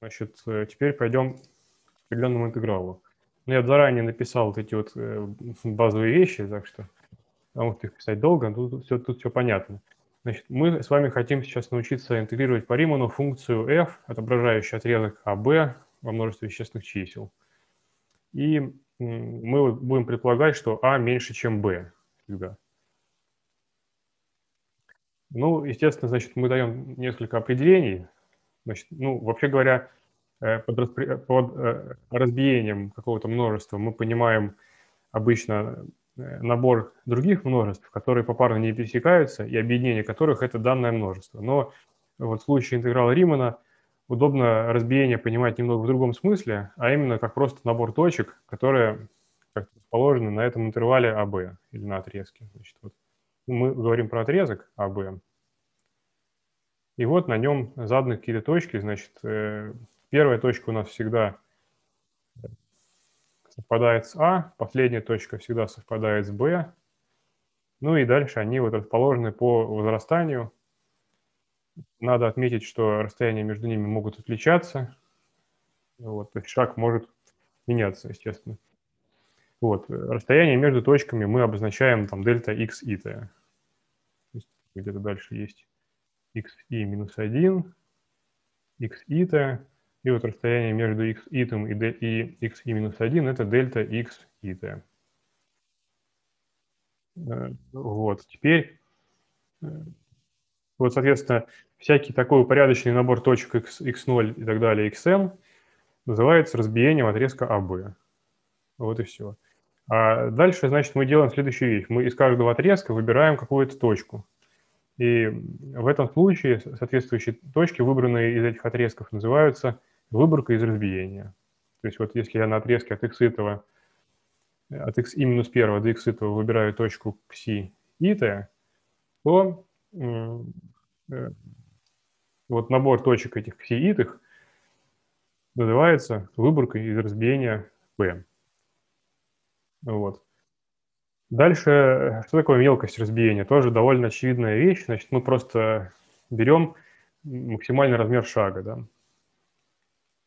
Значит, э, теперь пойдем к определенному интегралу. Ну, я заранее написал вот эти вот э, базовые вещи, так что потому что их писать долго, тут все, тут все понятно. Значит, мы с вами хотим сейчас научиться интегрировать по Риману функцию f, отображающую отрезок AB во множестве вещественных чисел. И мы будем предполагать, что А меньше, чем B. Ну, естественно, значит, мы даем несколько определений. Значит, ну, вообще говоря, э, под, распри... под э, разбиением какого-то множества мы понимаем обычно э, набор других множеств, которые попарно не пересекаются, и объединение которых – это данное множество. Но вот в случае интеграла Римана удобно разбиение понимать немного в другом смысле, а именно как просто набор точек, которые расположены на этом интервале АБ или на отрезке. Значит, вот мы говорим про отрезок АБ, и вот на нем заданы какие-то точки. Значит, э, первая точка у нас всегда совпадает с А, последняя точка всегда совпадает с Б. Ну и дальше они вот расположены по возрастанию. Надо отметить, что расстояния между ними могут отличаться. Вот, то есть шаг может меняться, естественно. Вот, расстояние между точками мы обозначаем там дельта x и t где-то дальше есть xi минус 1, xi-то, и вот расстояние между xi и, и xi минус 1 это дельта xi-то. Э, вот, теперь, э, вот, соответственно, всякий такой упорядоченный набор точек x, x0 и так далее, xm, называется разбиением отрезка AB. Вот и все. А дальше, значит, мы делаем следующую вещь. Мы из каждого отрезка выбираем какую-то точку. И в этом случае соответствующие точки, выбранные из этих отрезков, называются выборкой из разбиения. То есть вот если я на отрезке от x этого, от x и минус 1 до x этого выбираю точку psi и t, то э, вот набор точек этих и называется выборкой из разбиения p. Вот. Дальше, что такое мелкость разбиения? Тоже довольно очевидная вещь. Значит, мы просто берем максимальный размер шага, да?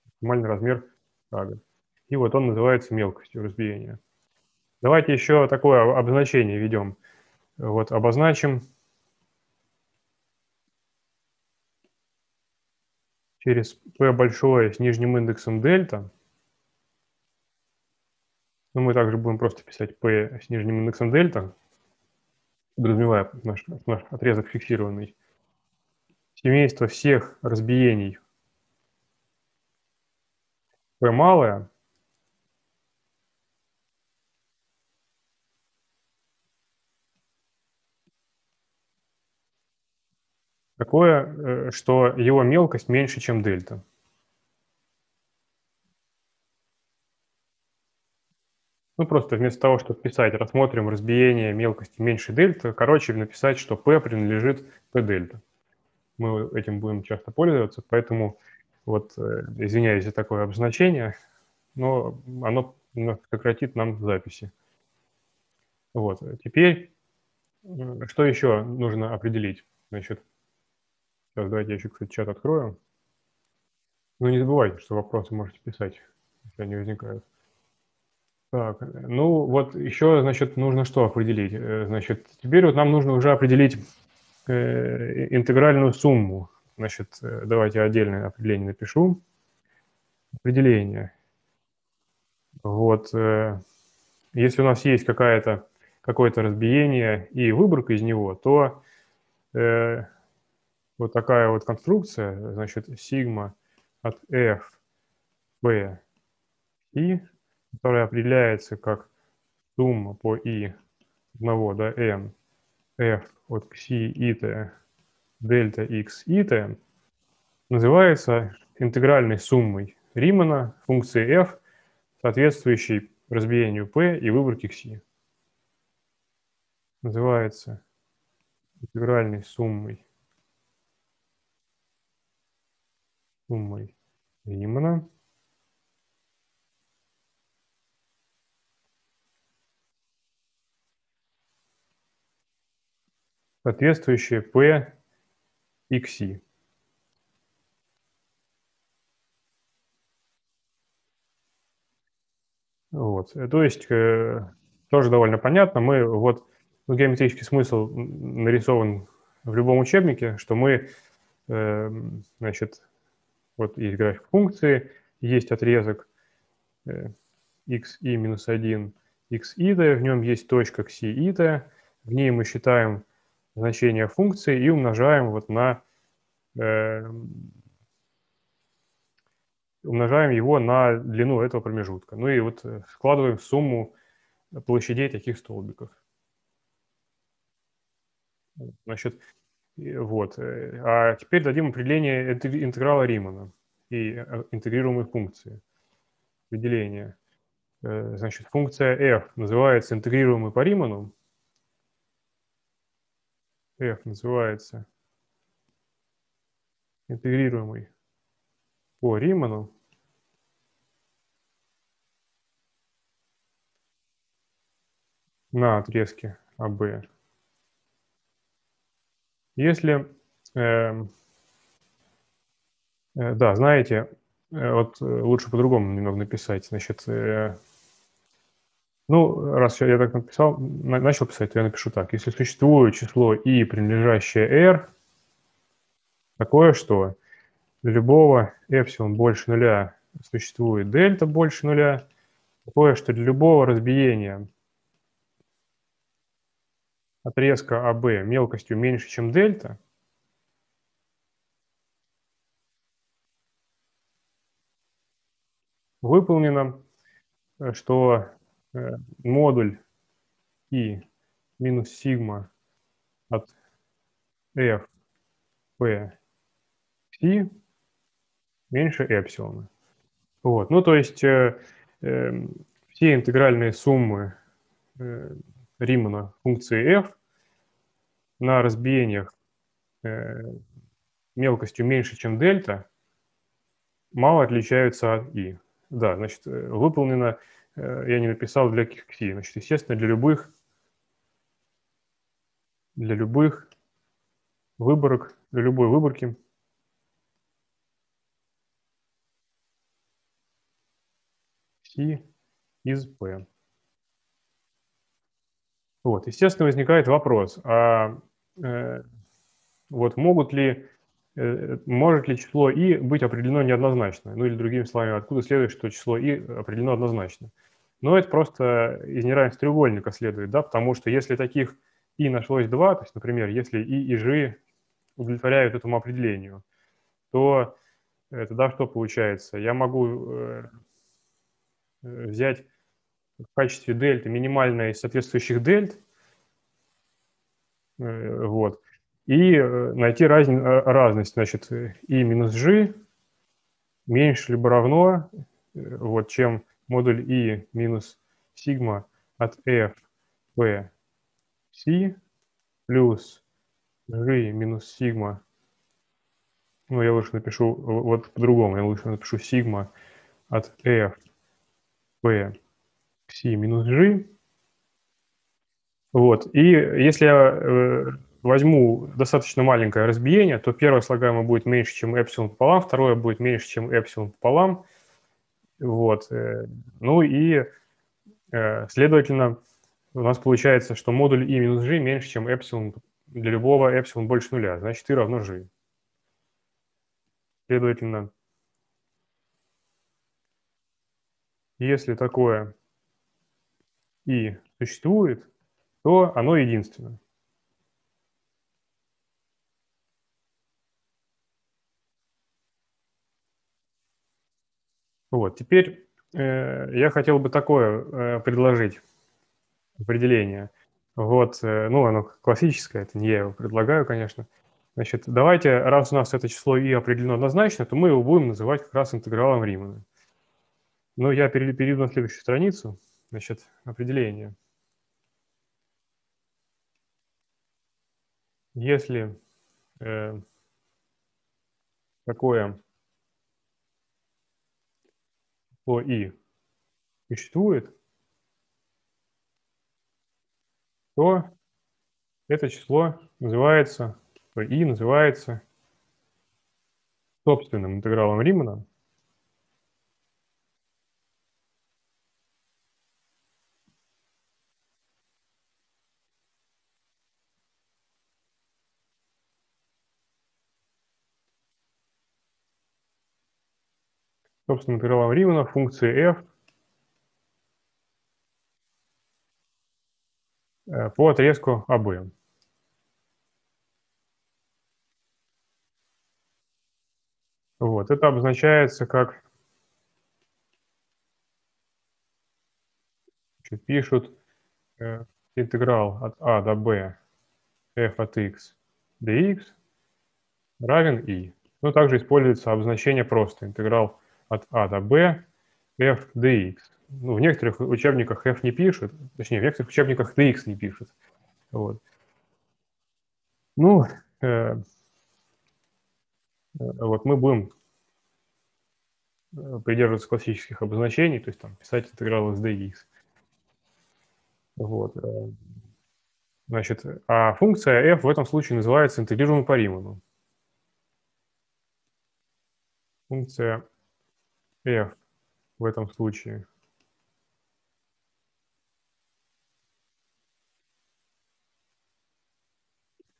Максимальный размер шага. И вот он называется мелкостью разбиения. Давайте еще такое обозначение ведем. Вот обозначим через p большое с нижним индексом дельта – но мы также будем просто писать P с нижним индексом дельта, подразумевая наш, наш отрезок фиксированный. Семейство всех разбиений P малое такое, э, что его мелкость меньше, чем дельта. Ну, просто вместо того, чтобы писать «рассмотрим разбиение мелкости меньше дельта», короче, написать, что P принадлежит P дельта. Мы этим будем часто пользоваться, поэтому вот, э, извиняюсь за такое обозначение, но оно сократит нам записи. Вот, теперь что еще нужно определить? Значит, сейчас давайте я еще, кстати, чат открою. Ну, не забывайте, что вопросы можете писать, если они возникают. Так, ну вот еще, значит, нужно что определить? Э, значит, теперь вот нам нужно уже определить э, интегральную сумму. Значит, э, давайте отдельное определение напишу. Определение. Вот, э, если у нас есть какая-то какое-то разбиение и выборка из него, то э, вот такая вот конструкция, значит, сигма от f, p, и которая определяется как сумма по i одного до n f от xi и t дельта x и t, называется интегральной суммой Римана функции f, соответствующей разбиению p и выборке xi. Называется интегральной суммой суммой Римана соответствующие P и XI. Вот. То есть э, тоже довольно понятно. Мы вот ну, геометрический смысл нарисован в любом учебнике, что мы, э, значит, вот есть график функции, есть отрезок э, x и минус 1 x и, в нем есть точка кси и, в ней мы считаем значение функции и умножаем вот на э, умножаем его на длину этого промежутка. Ну и вот э, складываем сумму площадей таких столбиков. Значит, вот. Э, а теперь дадим определение интеграла Римана и э, интегрируемой функции. Определение. Значит, функция f называется интегрируемой по Риману. F называется интегрируемый по Риману на отрезке АБ. Если, э, э, да, знаете, э, вот э, лучше по-другому немного написать. Значит, э, ну, раз я так написал, начал писать, то я напишу так. Если существует число i, принадлежащее r, такое, что для любого эпсилон больше нуля существует дельта больше нуля. Такое, что для любого разбиения отрезка АБ мелкостью меньше, чем дельта, выполнено, что э, модуль И минус сигма от F, P, Psi меньше эпсилона. Вот. Ну, то есть э, э, все интегральные суммы э, Римана функции f на разбиениях э, мелкостью меньше, чем дельта, мало отличаются от i. Да, значит, э, выполнено, э, я не написал для каких. Значит, естественно, для любых, для любых выборок, для любой выборки xi из p. Вот, естественно, возникает вопрос, а э, вот могут ли, э, может ли число i быть определено неоднозначно? Ну или другими словами, откуда следует, что число i определено однозначно? Но это просто из неравенства треугольника следует, да, потому что если таких i нашлось два, то есть, например, если i и g удовлетворяют этому определению, то э, тогда что получается? Я могу э, э взять в качестве дельты минимальная из соответствующих дельт, э, вот, и э, найти раз, э, разность, значит, и минус g меньше либо равно, вот, чем модуль и минус сигма от f p c плюс g минус сигма, ну, я лучше напишу вот по-другому, я лучше напишу сигма от f p psi минус g. Вот. И если я э, возьму достаточно маленькое разбиение, то первое слагаемое будет меньше, чем эпсилон пополам, второе будет меньше, чем эпсилон пополам. Вот. Э, ну и, э, следовательно, у нас получается, что модуль i минус g меньше, чем эпсилон для любого эпсилон больше нуля. Значит, и равно g. Следовательно, если такое и существует, то оно единственное. Вот, теперь э, я хотел бы такое э, предложить определение. Вот, э, ну, оно классическое, это не я его предлагаю, конечно. Значит, давайте, раз у нас это число и определено однозначно, то мы его будем называть как раз интегралом Римана. Но я перейду на следующую страницу. Значит, определение. Если э, такое по и существует, то это число называется, и называется собственным интегралом Римана. Собственно, интегралом Римана функции f э, по отрезку АБ. Вот, это обозначается как пишут э, интеграл от а до b f от x dx равен i. Ну, также используется обозначение просто. Интеграл от а до b f dx. Ну, в некоторых учебниках f не пишут, точнее, в некоторых учебниках dx не пишут. Вот. Ну, э, э вот мы будем э, придерживаться классических обозначений, то есть там писать интеграл из dx. Вот. Э, значит, а функция f в этом случае называется интегрируемой по Риману. Функция f в этом случае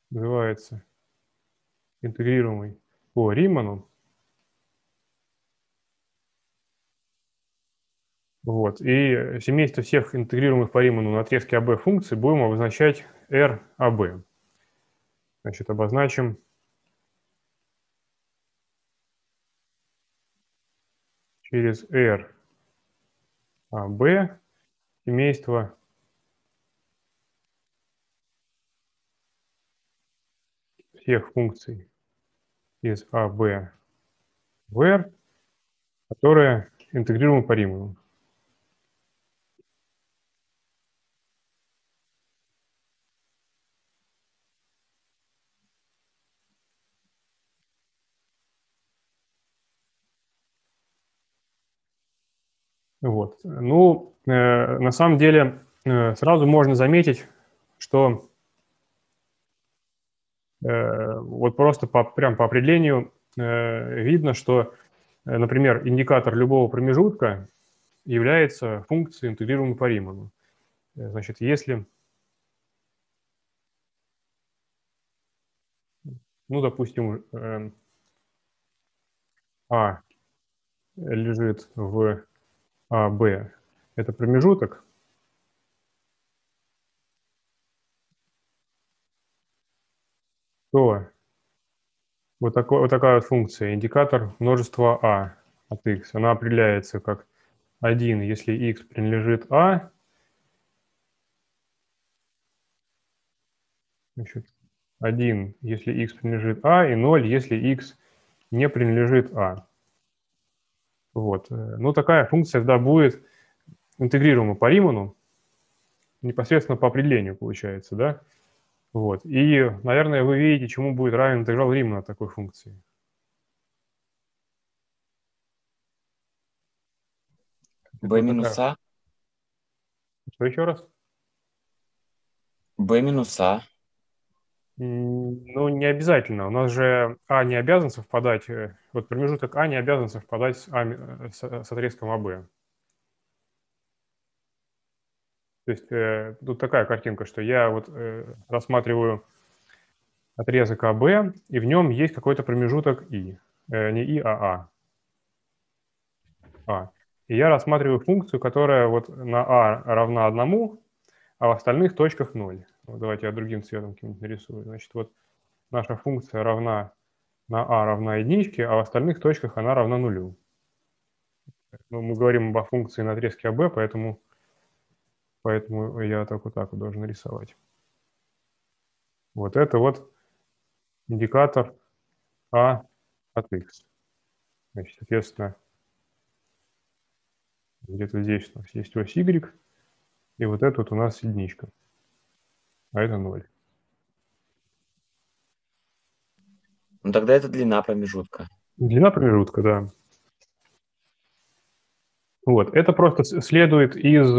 называется интегрируемой по Риману. Вот. И семейство всех интегрируемых по Риману на отрезке АБ функций будем обозначать RAB. Значит, обозначим через RAB семейство всех функций из АБ в R, которые интегрируемы по Риману. Вот. Ну, э, на самом деле, э, сразу можно заметить, что э, вот просто по, прям по определению э, видно, что, э, например, индикатор любого промежутка является функцией интегрируемой по Риману. Э, значит, если, ну, допустим, э, А лежит в а, Б – это промежуток. То. Вот, такой, вот такая вот функция, индикатор множества А от x, она определяется как 1, если x принадлежит А, значит, 1, если x принадлежит А, и 0, если x не принадлежит А. Вот. Ну, такая функция тогда будет интегрируема по Риману, непосредственно по определению получается, да? Вот. И, наверное, вы видите, чему будет равен интеграл Римана такой функции. b минус а. Что еще раз? b минус а. Ну, не обязательно. У нас же А не обязан совпадать, э, вот промежуток А не обязан совпадать с, а, э, с, с отрезком АБ. То есть э, тут такая картинка, что я вот э, рассматриваю отрезок АБ, и в нем есть какой-то промежуток И. Э, не И, а А. А. И я рассматриваю функцию, которая вот на А равна одному, а в остальных точках 0. Вот давайте я другим цветом каким-нибудь нарисую. Значит, вот наша функция равна на а равна единичке, а в остальных точках она равна нулю. Ну, мы говорим об функции на отрезке АБ, поэтому, поэтому я так вот так вот должен рисовать. Вот это вот индикатор А от x. Значит, соответственно, где-то здесь у нас есть ось y, и вот это вот у нас единичка а это 0. Ну тогда это длина промежутка. Длина промежутка, да. Вот, это просто следует из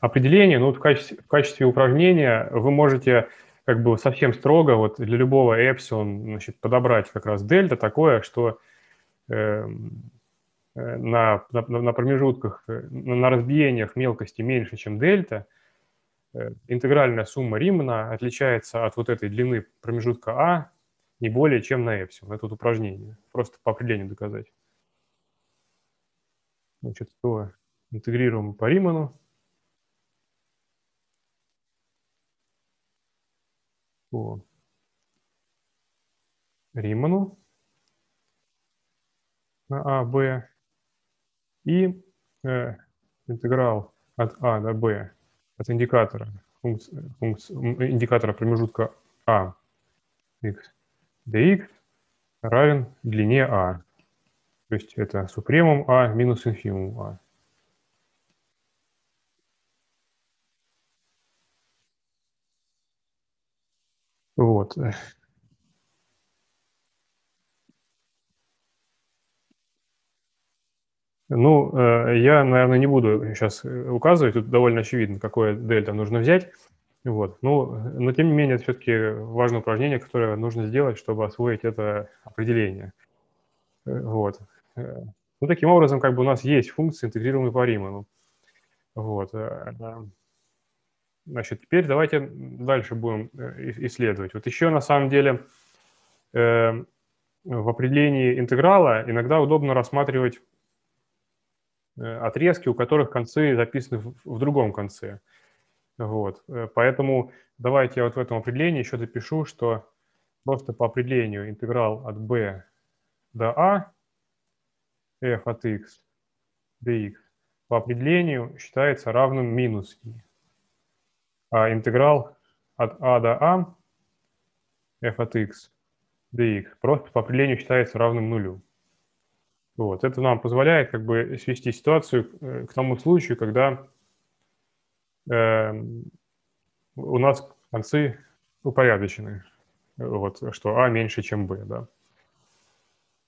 определения, ну, вот в качестве, в качестве упражнения вы можете как бы совсем строго вот для любого эпсилон значит, подобрать как раз дельта такое, что эм, э, на, на, на промежутках, э, на разбиениях мелкости меньше, чем дельта – Э, интегральная сумма Римана отличается от вот этой длины промежутка А не более чем на эпсилон. Это вот упражнение. Просто по определению доказать. значит, то интегрируем по Риману. По Риману на А, Б. И э, интеграл от А до Б от индикатора, функции, функции, индикатора промежутка А x dx равен длине А. То есть это супремум А минус инфимум А. Вот. Ну, э, я, наверное, не буду сейчас указывать, тут довольно очевидно, какое дельта нужно взять. Вот. Ну, но тем не менее, это все-таки важное упражнение, которое нужно сделать, чтобы освоить это определение. Э, вот. Э, ну, таким образом, как бы у нас есть функции, интегрируемые по Риману. Вот. Значит, теперь давайте дальше будем исследовать. Вот еще, на самом деле, в определении интеграла иногда удобно рассматривать Э, отрезки, у которых концы записаны в другом конце. Вот. Э, поэтому давайте я вот в этом определении еще запишу, что просто по определению интеграл от b до a f от x dx по определению считается равным минус i. А интеграл от a до a f от x dx просто по определению считается равным нулю. Вот. Это нам позволяет как бы свести ситуацию э, к тому случаю, когда у нас концы упорядочены, вот, что А меньше, чем Б. Да.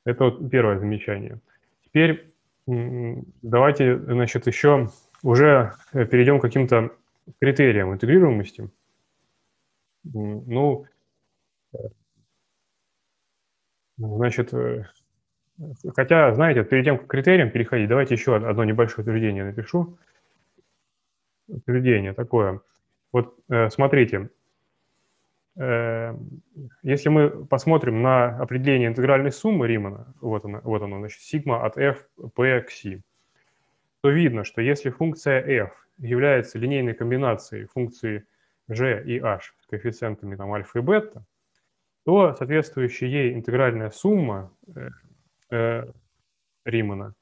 Это вот первое замечание. Теперь давайте, значит, еще уже э, перейдем к каким-то критериям интегрируемости. Ну, э, значит, Хотя, знаете, перед тем, как к критериям переходить, давайте еще одно небольшое утверждение напишу. Утверждение такое. Вот э, смотрите, э, если мы посмотрим на определение интегральной суммы Римана, вот оно, вот оно значит, сигма от f p к c, то видно, что если функция f является линейной комбинацией функции g и h с коэффициентами там, альфа и бета, то соответствующая ей интегральная сумма э, э, Римана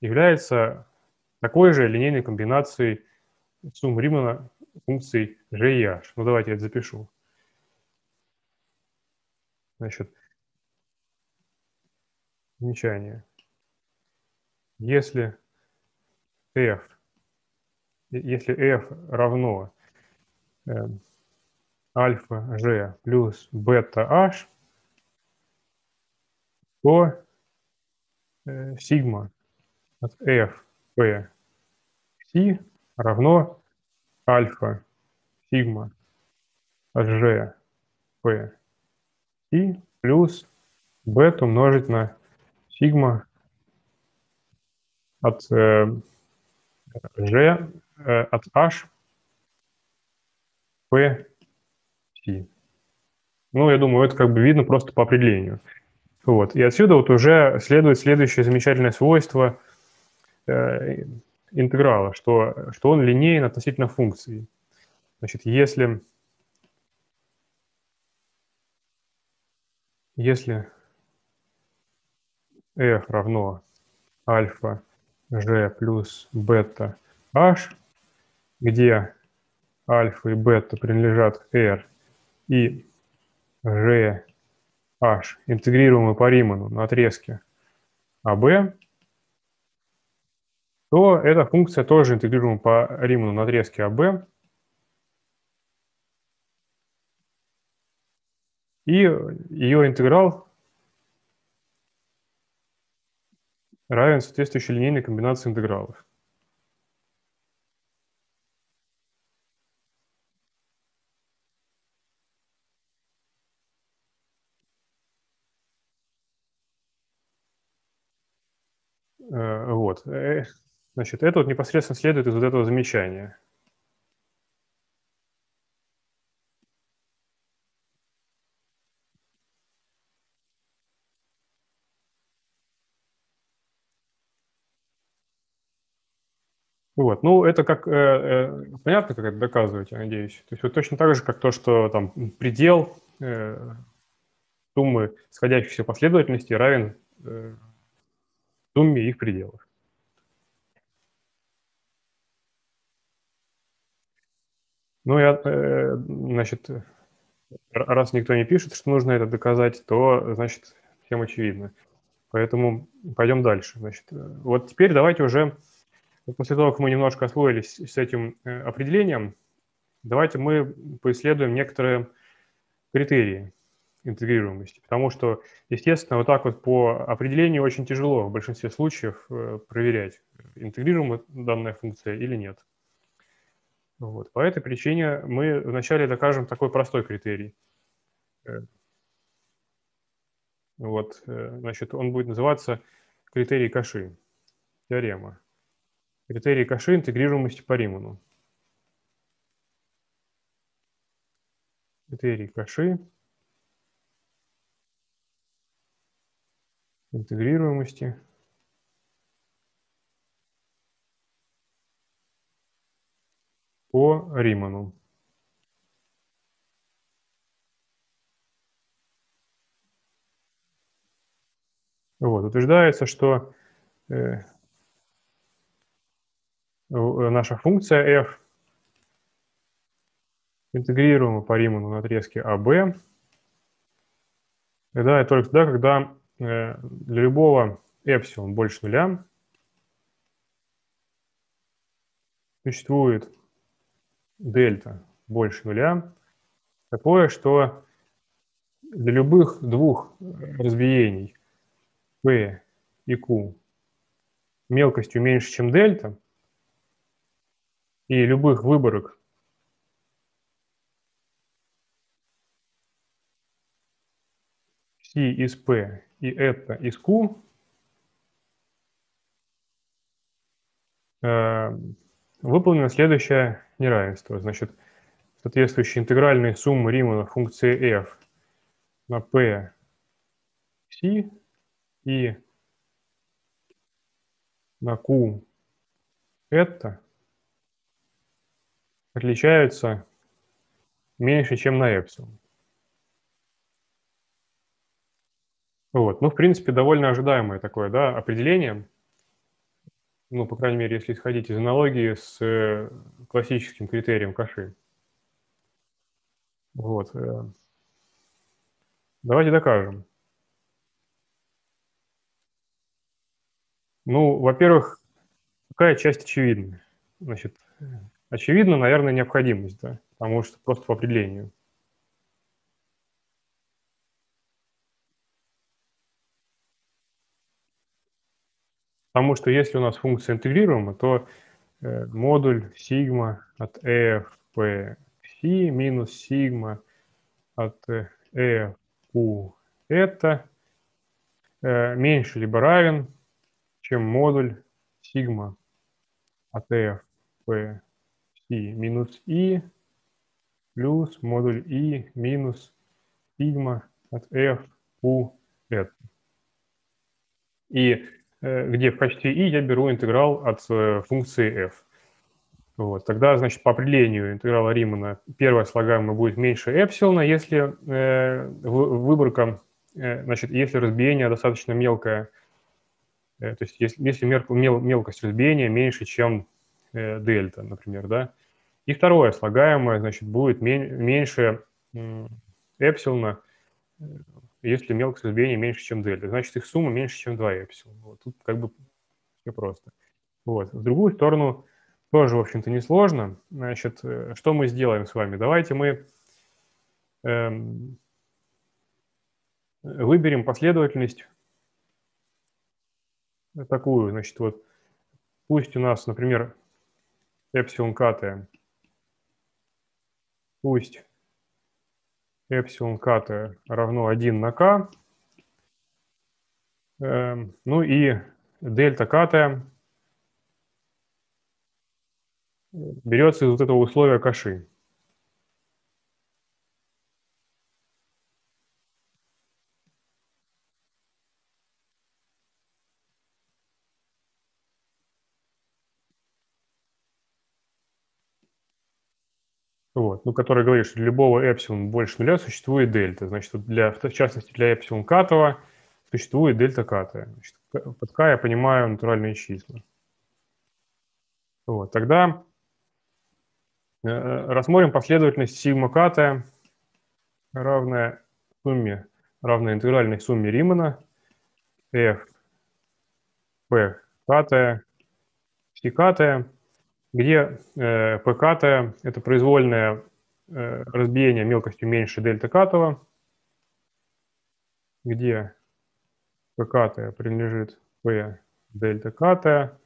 является такой же линейной комбинацией сумм Римана функций g и h. Ну, давайте я это запишу. Значит, замечание. Если f, если f равно э, альфа g плюс бета h, то Э, сигма от f p c равно альфа сигма g p c плюс бета умножить на сигма от э, g э, от h p c. Ну, я думаю, это как бы видно просто по определению. Вот. И отсюда вот уже следует следующее замечательное свойство э, интеграла, что, что он линейен относительно функции. Значит, если, если f равно альфа g плюс бета h, где альфа и бета принадлежат r и g h, интегрируемый по Риману на отрезке АБ, то эта функция тоже интегрируема по Риману на отрезке АБ. И ее интеграл равен соответствующей линейной комбинации интегралов. Э, вот. Значит, это вот непосредственно следует из вот этого замечания. Вот, ну, это как, э, э, понятно, как это доказывать, я надеюсь. То есть вот точно так же, как то, что там предел э, суммы сходящихся последовательностей равен э, сумме их пределов. Ну, я, э, значит, раз никто не пишет, что нужно это доказать, то, значит, всем очевидно. Поэтому пойдем дальше. Значит, вот теперь давайте уже, после того, как мы немножко освоились с этим э, определением, давайте мы поисследуем некоторые критерии интегрируемости. Потому что, естественно, вот так вот по определению очень тяжело в большинстве случаев э, проверять, интегрируема данная функция или нет. Вот. По этой причине мы вначале докажем такой простой критерий. Э, вот, э, значит, он будет называться критерий Каши, теорема. Критерий Каши интегрируемости по Риману. Критерий Каши интегрируемости по Риману. Вот, утверждается, что э, наша функция f интегрируема по Риману на отрезке АБ, тогда и только тогда, когда э, для любого эпсилон больше нуля существует дельта больше нуля, такое, что для любых двух разбиений P и Q мелкостью меньше, чем дельта, и любых выборок C из P и это из Q, э, выполнено следующее неравенство. Значит, соответствующие интегральные суммы Римана функции f на p c и на q это отличаются меньше, чем на эпсилон. Вот. Ну, в принципе, довольно ожидаемое такое да, определение ну, по крайней мере, если исходить из аналогии с э, классическим критерием Каши. Вот. Э. Давайте докажем. Ну, во-первых, какая часть очевидна? Значит, очевидно, наверное, необходимость, да, потому что просто по определению. Потому что если у нас функция интегрируема, то э, модуль сигма от f p c минус сигма от f q это э, меньше либо равен, чем модуль сигма от f p c минус i плюс модуль i минус сигма от f q это. И Э, где в качестве i я беру интеграл от э, функции f. Вот. Тогда, значит, по определению интеграла Римана первое слагаемое будет меньше эпсилона, если э, выборка, э, значит, если разбиение достаточно мелкое, э, то есть если, если мел, мел, мелкость разбиения меньше, чем э, дельта, например, да. И второе слагаемое, значит, будет мен, меньше э, эпсилона, если мелкость разбиения меньше, чем дельта. Значит, их сумма меньше, чем 2 эпсилон. Вот. Тут как бы все просто. Вот. В другую сторону тоже, в общем-то, несложно. Значит, э, что мы сделаем с вами? Давайте мы эм, выберем последовательность такую. Значит, вот пусть у нас, например, эпсилон катая, пусть эпсилон ката равно 1 на k. Эм, ну и дельта ката берется из вот этого условия каши. вот, ну, который говорит, что для любого эпсилон больше нуля существует дельта. Значит, для, в частности, для эпсилон катого существует дельта катая. Значит, под k я понимаю натуральные числа. Вот, тогда э, рассмотрим последовательность сигма катая равная сумме, равная интегральной сумме Римана f p катая, c катая где э, ПК – это произвольное э, разбиение мелкостью меньше дельта катова, где ПК принадлежит P дельта катая,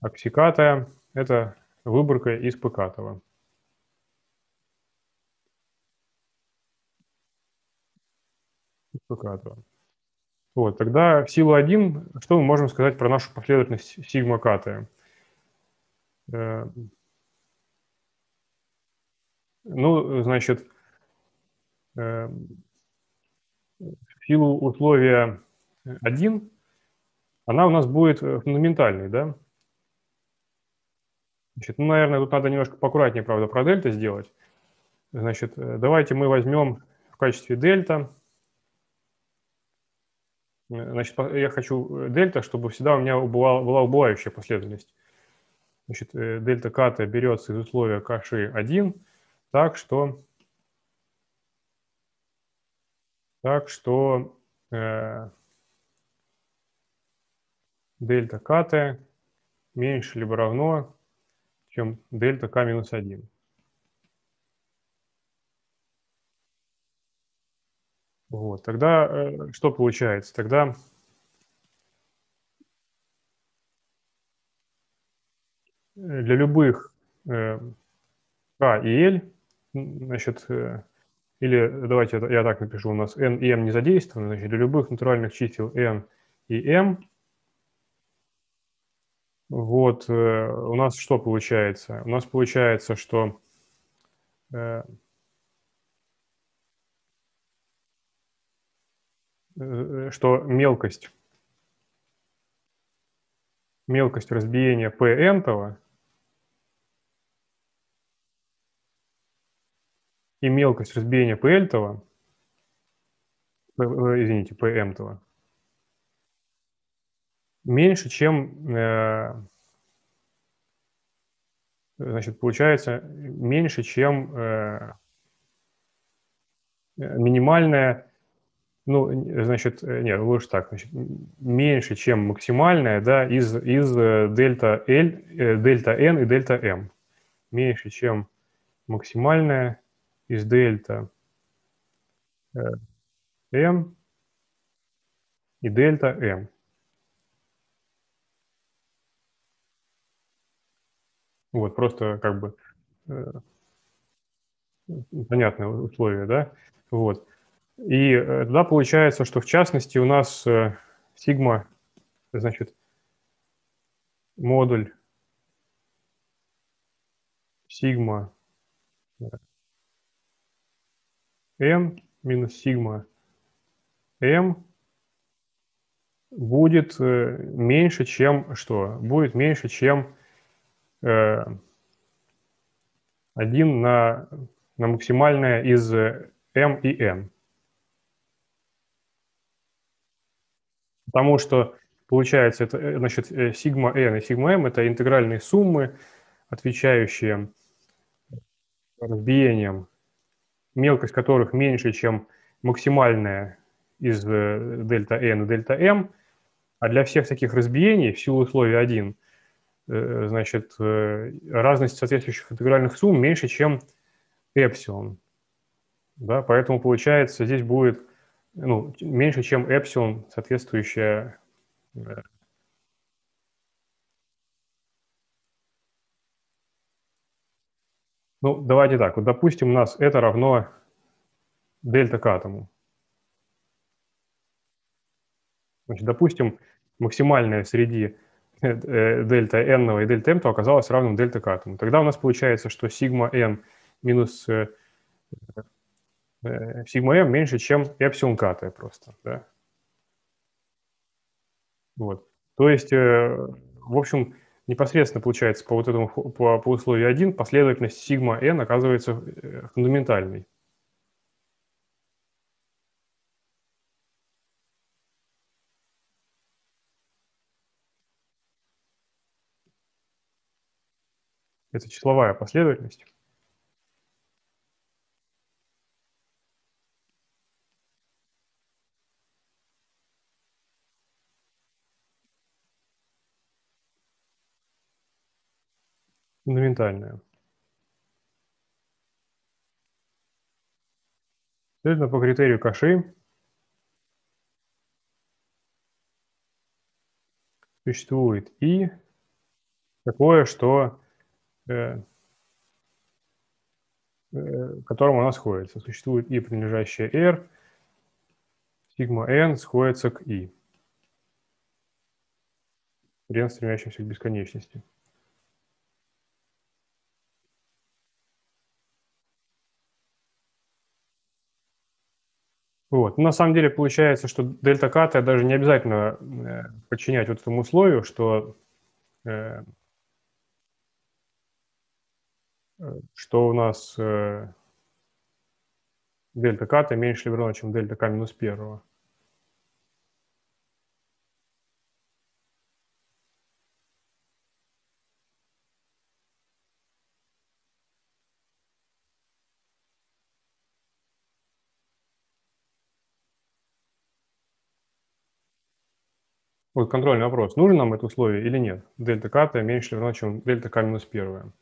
а псикатая – это выборка из ПК-това. Вот, тогда в силу 1, что мы можем сказать про нашу последовательность сигма катая? Э, ну, значит, э, в силу условия 1 она у нас будет фундаментальной, да? Значит, ну, наверное, тут надо немножко поаккуратнее, правда, про дельта сделать. Значит, э, давайте мы возьмем в качестве дельта. Значит, я хочу дельта, чтобы всегда у меня была, убывающая последовательность. Значит, э, дельта ката берется из условия каши 1, так что, так что э, дельта ката меньше либо равно, чем дельта к минус 1. Вот, тогда э, что получается? Тогда для любых э, К и L, значит, э, или давайте я так напишу, у нас n и m не задействованы, значит, для любых натуральных чисел n и m, вот э, у нас что получается? У нас получается, что что мелкость мелкость разбиения p-ntого и мелкость разбиения PL-того, э, извините, PM-того, меньше, чем, э, значит, получается меньше, чем э, минимальная, ну, значит, нет, лучше так, значит, меньше, чем максимальная, да, из, из дельта L, дельта N и дельта M. Меньше, чем максимальная из дельта m и дельта m. Вот, просто как бы э, понятное условие, да? Вот. И э, тогда получается, что в частности у нас э, сигма, значит, модуль сигма n минус сигма m будет э, меньше, чем что? Будет меньше, чем э, 1 на, на максимальное из m и n. Потому что получается, это, э, значит, э, сигма n и сигма m – это интегральные суммы, отвечающие разбиением мелкость которых меньше, чем максимальная из э, дельта n и дельта m, а для всех таких разбиений в силу условия 1, э, значит, э, разность соответствующих интегральных сумм меньше, чем эпсилон. Да, поэтому получается здесь будет ну, меньше, чем эпсилон, соответствующая Ну, давайте так. Вот, допустим, у нас это равно дельта к атому. Значит, допустим, максимальная среди э, э, дельта n и дельта m, то оказалось равным дельта к атому. Тогда у нас получается, что сигма n минус э, сигма m меньше, чем эпсилон катая просто. Да? Вот. То есть, в общем, непосредственно получается по вот этому по, по условию 1 последовательность сигма n оказывается э, фундаментальной. Это числовая последовательность. Фундаментальная. Следовательно, по критерию Каши существует и такое, что э, э, которому она сходится. Существует и принадлежащее R, сигма n сходится к i. При стремящемся к бесконечности. Вот. На самом деле получается, что дельта ката даже не обязательно э, подчинять вот этому условию, что, э, что у нас э, дельта ката меньше или равно, чем дельта к минус первого. Вот контрольный вопрос. Нужно нам это условие или нет? Дельта к меньше или равно, чем дельта к минус первое.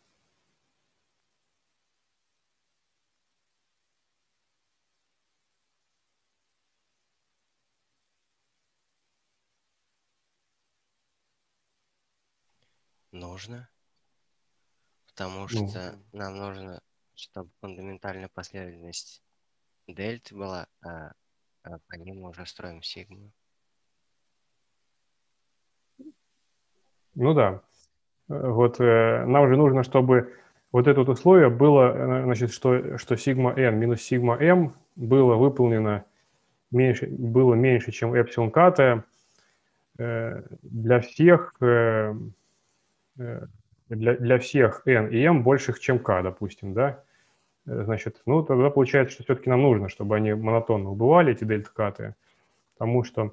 Нужно. Потому ну. что нам нужно, чтобы фундаментальная последовательность дельты была, а, а по ним мы уже строим сигму. Ну да. Вот э, нам же нужно, чтобы вот это вот условие было, э, значит, что, что сигма n минус сигма m было выполнено меньше, было меньше, чем эпсилон ката э, для всех э, э, для, для всех n и m больших, чем k, допустим, да? Э, значит, ну тогда получается, что все-таки нам нужно, чтобы они монотонно убывали, эти дельта каты, потому что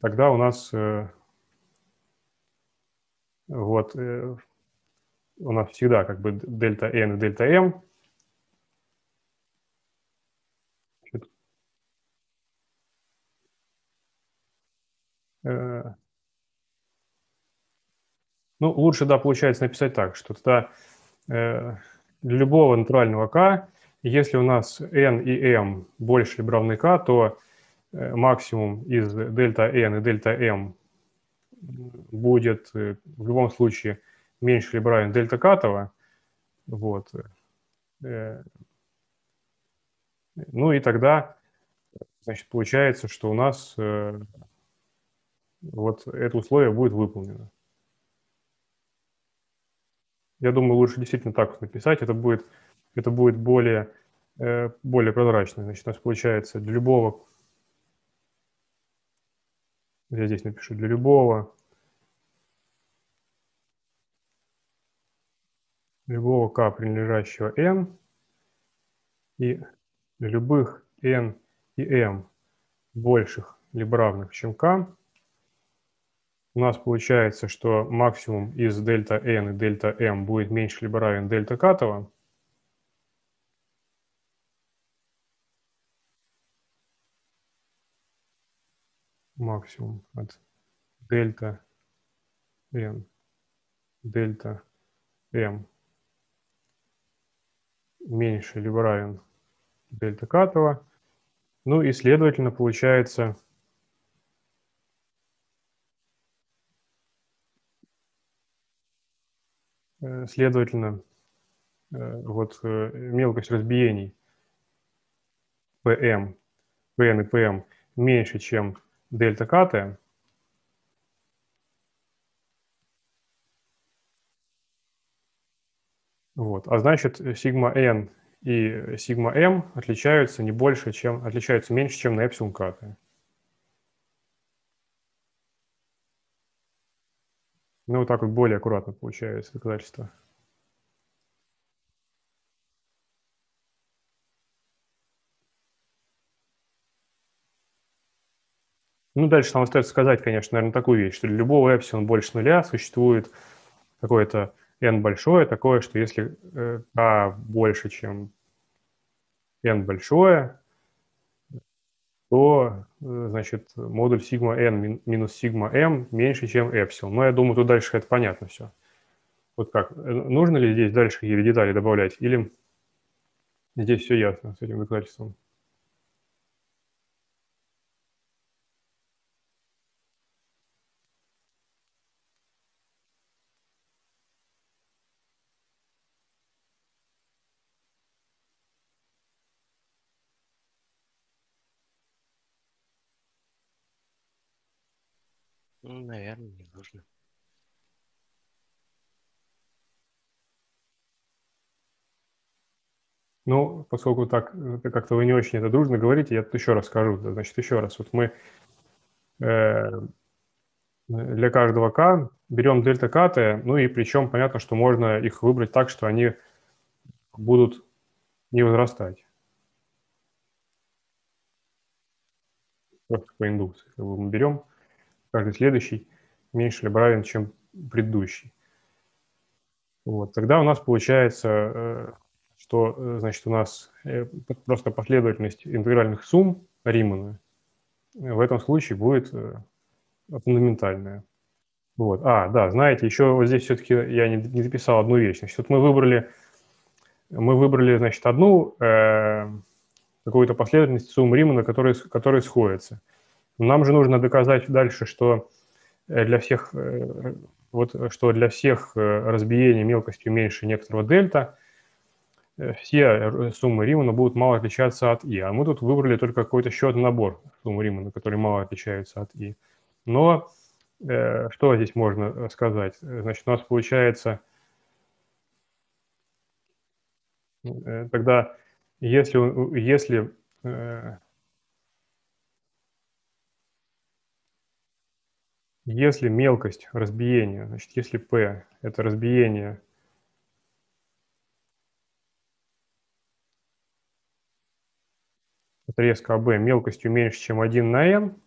тогда у нас э, вот э, у нас всегда как бы дельта n и дельта m. Э, ну, лучше, да, получается написать так, что тогда для любого натурального k, если у нас n и m больше либо равны k, то максимум из дельта n и дельта m будет э, в любом случае меньше либо равен дельта катова. Вот. Э, ну и тогда, значит, получается, что у нас вот это условие будет выполнено. Я думаю, лучше действительно так написать. Это будет, это будет более, более прозрачно. Значит, у нас получается для любого я здесь напишу для любого, любого k, принадлежащего n, и для любых n и m больших либо равных, чем k, у нас получается, что максимум из дельта n и дельта m будет меньше либо равен дельта катова. Максимум от дельта n дельта m меньше либо равен дельта катова. Ну и, следовательно, получается э, следовательно, э, вот э, мелкость разбиений PM, PN и PM меньше, чем дельта кт Вот. А значит, сигма n и сигма m отличаются не больше, чем отличаются меньше, чем на эпсилон кт. Ну, вот так вот более аккуратно получается доказательство. Ну, дальше нам остается сказать, конечно, наверное, такую вещь, что для любого эпсилон больше нуля существует какое-то n большое, такое, что если k э, больше, чем n большое, то, э, значит, модуль сигма n минус сигма m меньше, чем эпсилон. Но я думаю, тут дальше это понятно все. Вот как, э, нужно ли здесь дальше какие-то детали добавлять, или здесь все ясно с этим доказательством? Ну, нужно. Ну, поскольку так как-то вы не очень это дружно говорите, я еще раз скажу. Значит, еще раз. Вот мы э, для каждого k берем дельта k, ну и причем понятно, что можно их выбрать так, что они будут не возрастать. Просто по индукции. Мы берем каждый следующий меньше либо равен, чем предыдущий. Вот. Тогда у нас получается, э, что э, значит, у нас э, просто последовательность интегральных сумм Римана в этом случае будет фундаментальная. Вот. А, да, знаете, еще вот здесь все-таки я не, не дописал одну вещь. Значит, вот мы выбрали, мы выбрали, значит, одну э, какую-то последовательность сумм Римана, которые, которые сходятся. Нам же нужно доказать дальше, что для всех, э, вот, что для всех э, разбиений мелкостью меньше некоторого дельта все суммы Римана будут мало отличаться от И. А мы тут выбрали только какой-то один набор сумм Римана, которые мало отличаются от И. Но что здесь можно сказать? Значит, у нас получается тогда, если, если Если мелкость разбиения, значит, если P – это разбиение отрезка АБ мелкостью меньше, чем 1 на n,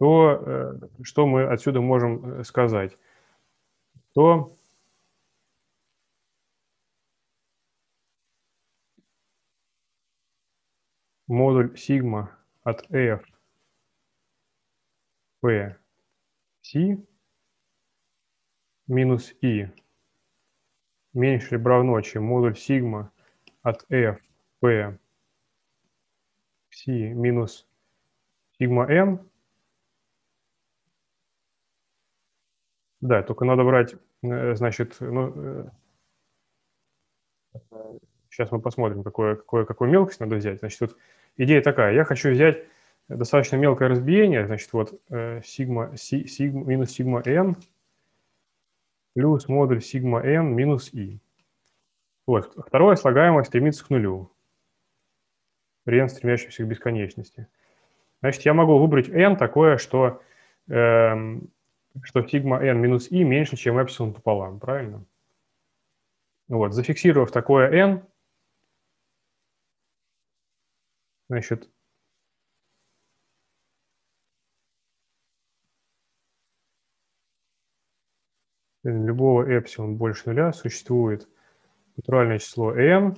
то э, что мы отсюда можем э, сказать? То модуль сигма от f p c минус i меньше либо равно, чем модуль сигма от f p c минус сигма n. Да, только надо брать, э, значит, ну, сейчас э, мы посмотрим, какое, какое, какую мелкость надо взять. Значит, тут идея такая. Я хочу взять достаточно мелкое разбиение, значит, вот э, сигма, си, сигма минус сигма n плюс модуль сигма n минус i. Вот. Второе слагаемое стремится к нулю при n стремящемся к бесконечности. Значит, я могу выбрать n такое, что, э, что сигма n минус i меньше, чем эпсилон пополам, правильно? Вот. Зафиксировав такое n, Значит, любого эпсилон больше нуля существует натуральное число n,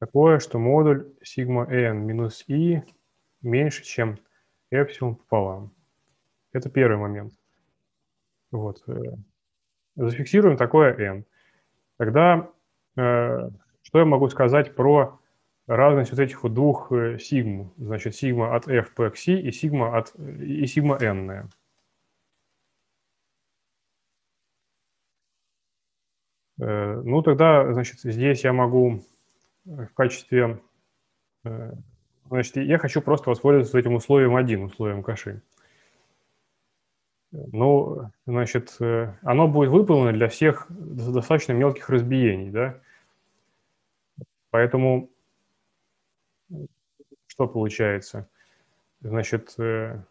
такое, что модуль сигма n минус i меньше, чем эпсилон пополам. Это первый момент. Вот. Э, зафиксируем такое n. Тогда э, что я могу сказать про разность вот этих вот двух э, сигм, значит, сигма от f p к c и сигма от и сигма n. Э, ну, тогда, значит, здесь я могу в качестве... Э, значит, я хочу просто воспользоваться этим условием 1, условием каши. Ну, значит, оно будет выполнено для всех достаточно мелких разбиений, да? Поэтому что получается? Значит, э,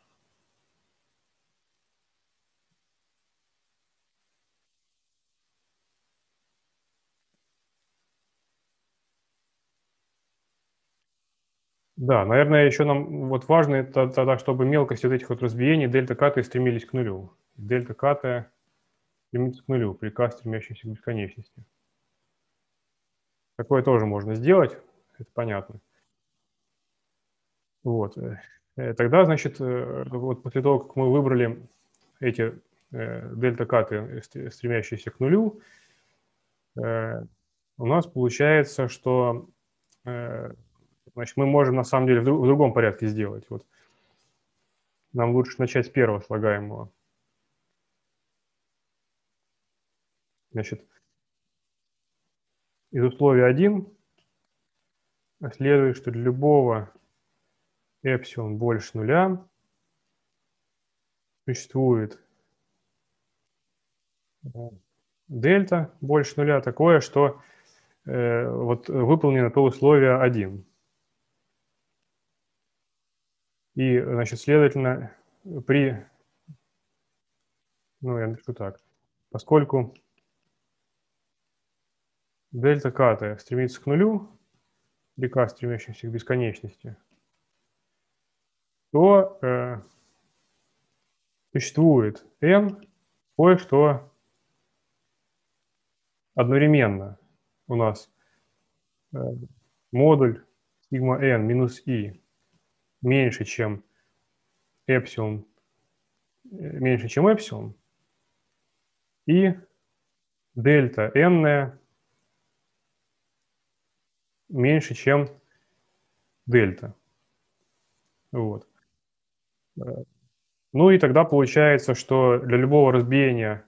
Да, наверное, еще нам вот важно тогда, чтобы мелкость вот этих вот разбиений дельта каты стремились к нулю. Дельта каты стремится к нулю при стремящемся к бесконечности. Такое тоже можно сделать, это понятно. Вот. Э, тогда, значит, э, вот после того, как мы выбрали эти э, дельта каты, стремящиеся к нулю, у нас получается, что Значит, мы можем на самом деле в другом порядке сделать. Вот. Нам лучше начать с первого слагаемого. Значит, из условия 1 следует, что для любого эпсилон больше нуля существует дельта больше нуля такое, что э, вот выполнено то условие 1. И, значит, следовательно, при, ну, я напишу так, поскольку дельта ката стремится к нулю, при k стремящемся к бесконечности, то э, существует n кое-что одновременно у нас э, модуль сигма n минус i меньше, чем эпсилон, э, меньше, чем эпсилон, и дельта n меньше, чем дельта. Вот. Ну и тогда получается, что для любого разбиения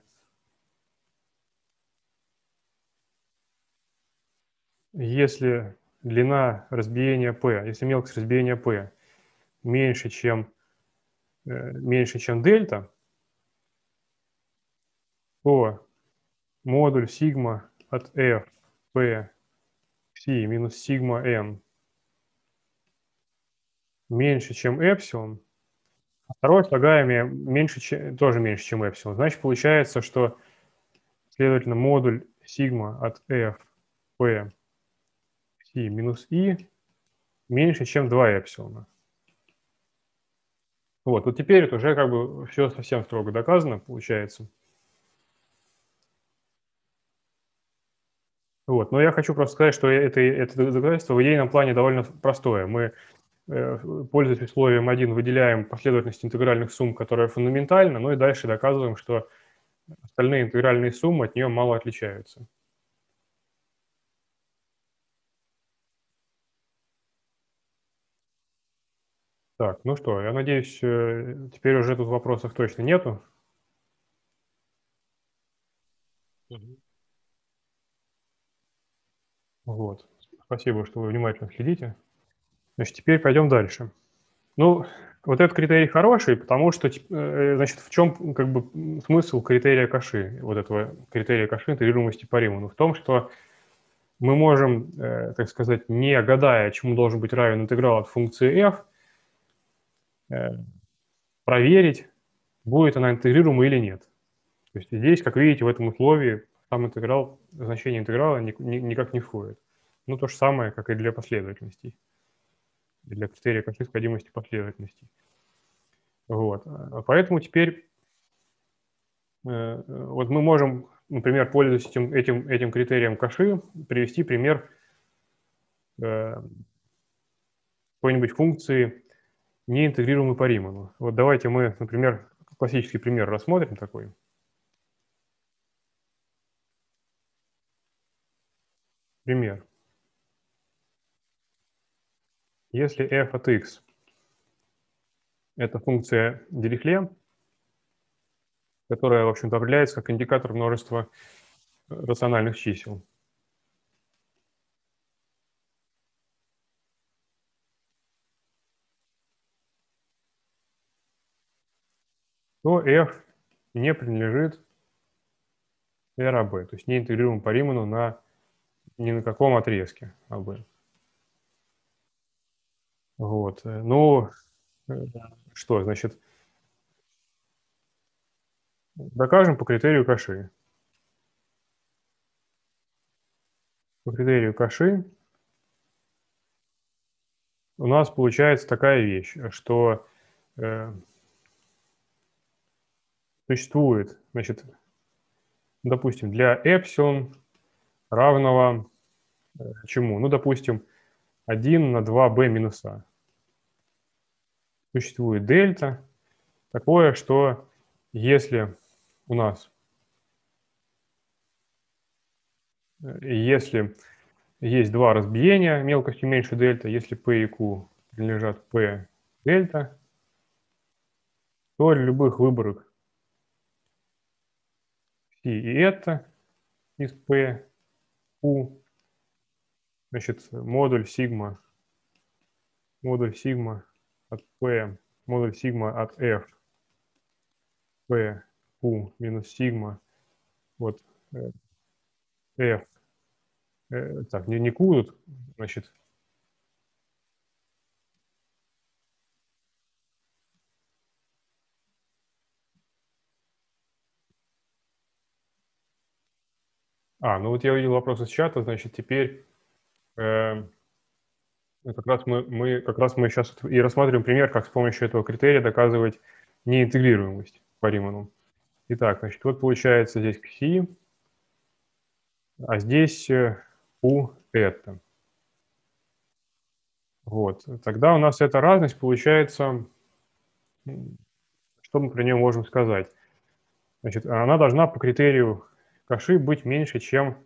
если длина разбиения p, если мелкость разбиения p меньше, чем, э, меньше, чем дельта, то модуль сигма от f p psi минус сигма n меньше, чем эпсилон, второе слагаемое меньше, тоже меньше, чем эпсилон. Значит, получается, что, следовательно, модуль сигма от f p psi минус i меньше, чем 2 эпсилона. Вот, вот теперь это уже как бы все совсем строго доказано, получается. Вот, но я хочу просто сказать, что это, это доказательство в идейном плане довольно простое. Мы, пользуясь условием 1, выделяем последовательность интегральных сумм, которая фундаментальна, ну и дальше доказываем, что остальные интегральные суммы от нее мало отличаются. Так, ну что, я надеюсь, э, теперь уже тут вопросов точно нету. Вот. Спасибо, что вы внимательно следите. Значит, теперь пойдем дальше. Ну, вот этот критерий хороший, потому что, э, значит, в чем как бы смысл критерия Каши, вот этого критерия Каши интегрируемости по Риману? В том, что мы можем, э, так сказать, не гадая, чему должен быть равен интеграл от функции f, Э, проверить, будет она интегрируема или нет. То есть здесь, как видите, в этом условии сам интеграл, значение интеграла никак не входит. Ну, то же самое, как и для последовательностей, для критерия конфликт последовательностей. Вот. А поэтому теперь э, вот мы можем, например, пользуясь этим, этим, этим критерием каши, привести пример э, какой-нибудь функции не интегрируемый по Риману. Вот давайте мы, например, классический пример рассмотрим такой. Пример. Если f от x – это функция Дирихле, которая, в общем-то, определяется как индикатор множества рациональных чисел, то f не принадлежит RAB, то есть не интегрируем по Риману на ни на каком отрезке АБ. Вот. Ну, что, значит, докажем по критерию Каши. По критерию Каши у нас получается такая вещь, что э, существует, значит, допустим, для эпсилон равного э, чему? Ну, допустим, 1 на 2b минус а. Существует дельта, такое, что если у нас, э, если есть два разбиения мелкостью меньше дельта, если p и q принадлежат p дельта, то для любых выборок phi и это из p, q, значит, модуль сигма, модуль сигма от p, модуль сигма от f, p, q минус сигма, вот, э, f. Э, так, не, не Q тут, значит, А, ну вот я увидел вопрос из чата, значит, теперь как раз мы, мы как раз мы сейчас и рассматриваем пример, как с помощью этого критерия доказывать неинтегрируемость по Риману. Итак, значит, вот получается здесь кси, а здесь э, у это. Вот. Тогда у нас эта разность получается, что мы про нее можем сказать? Значит, она должна по критерию Каши быть меньше, чем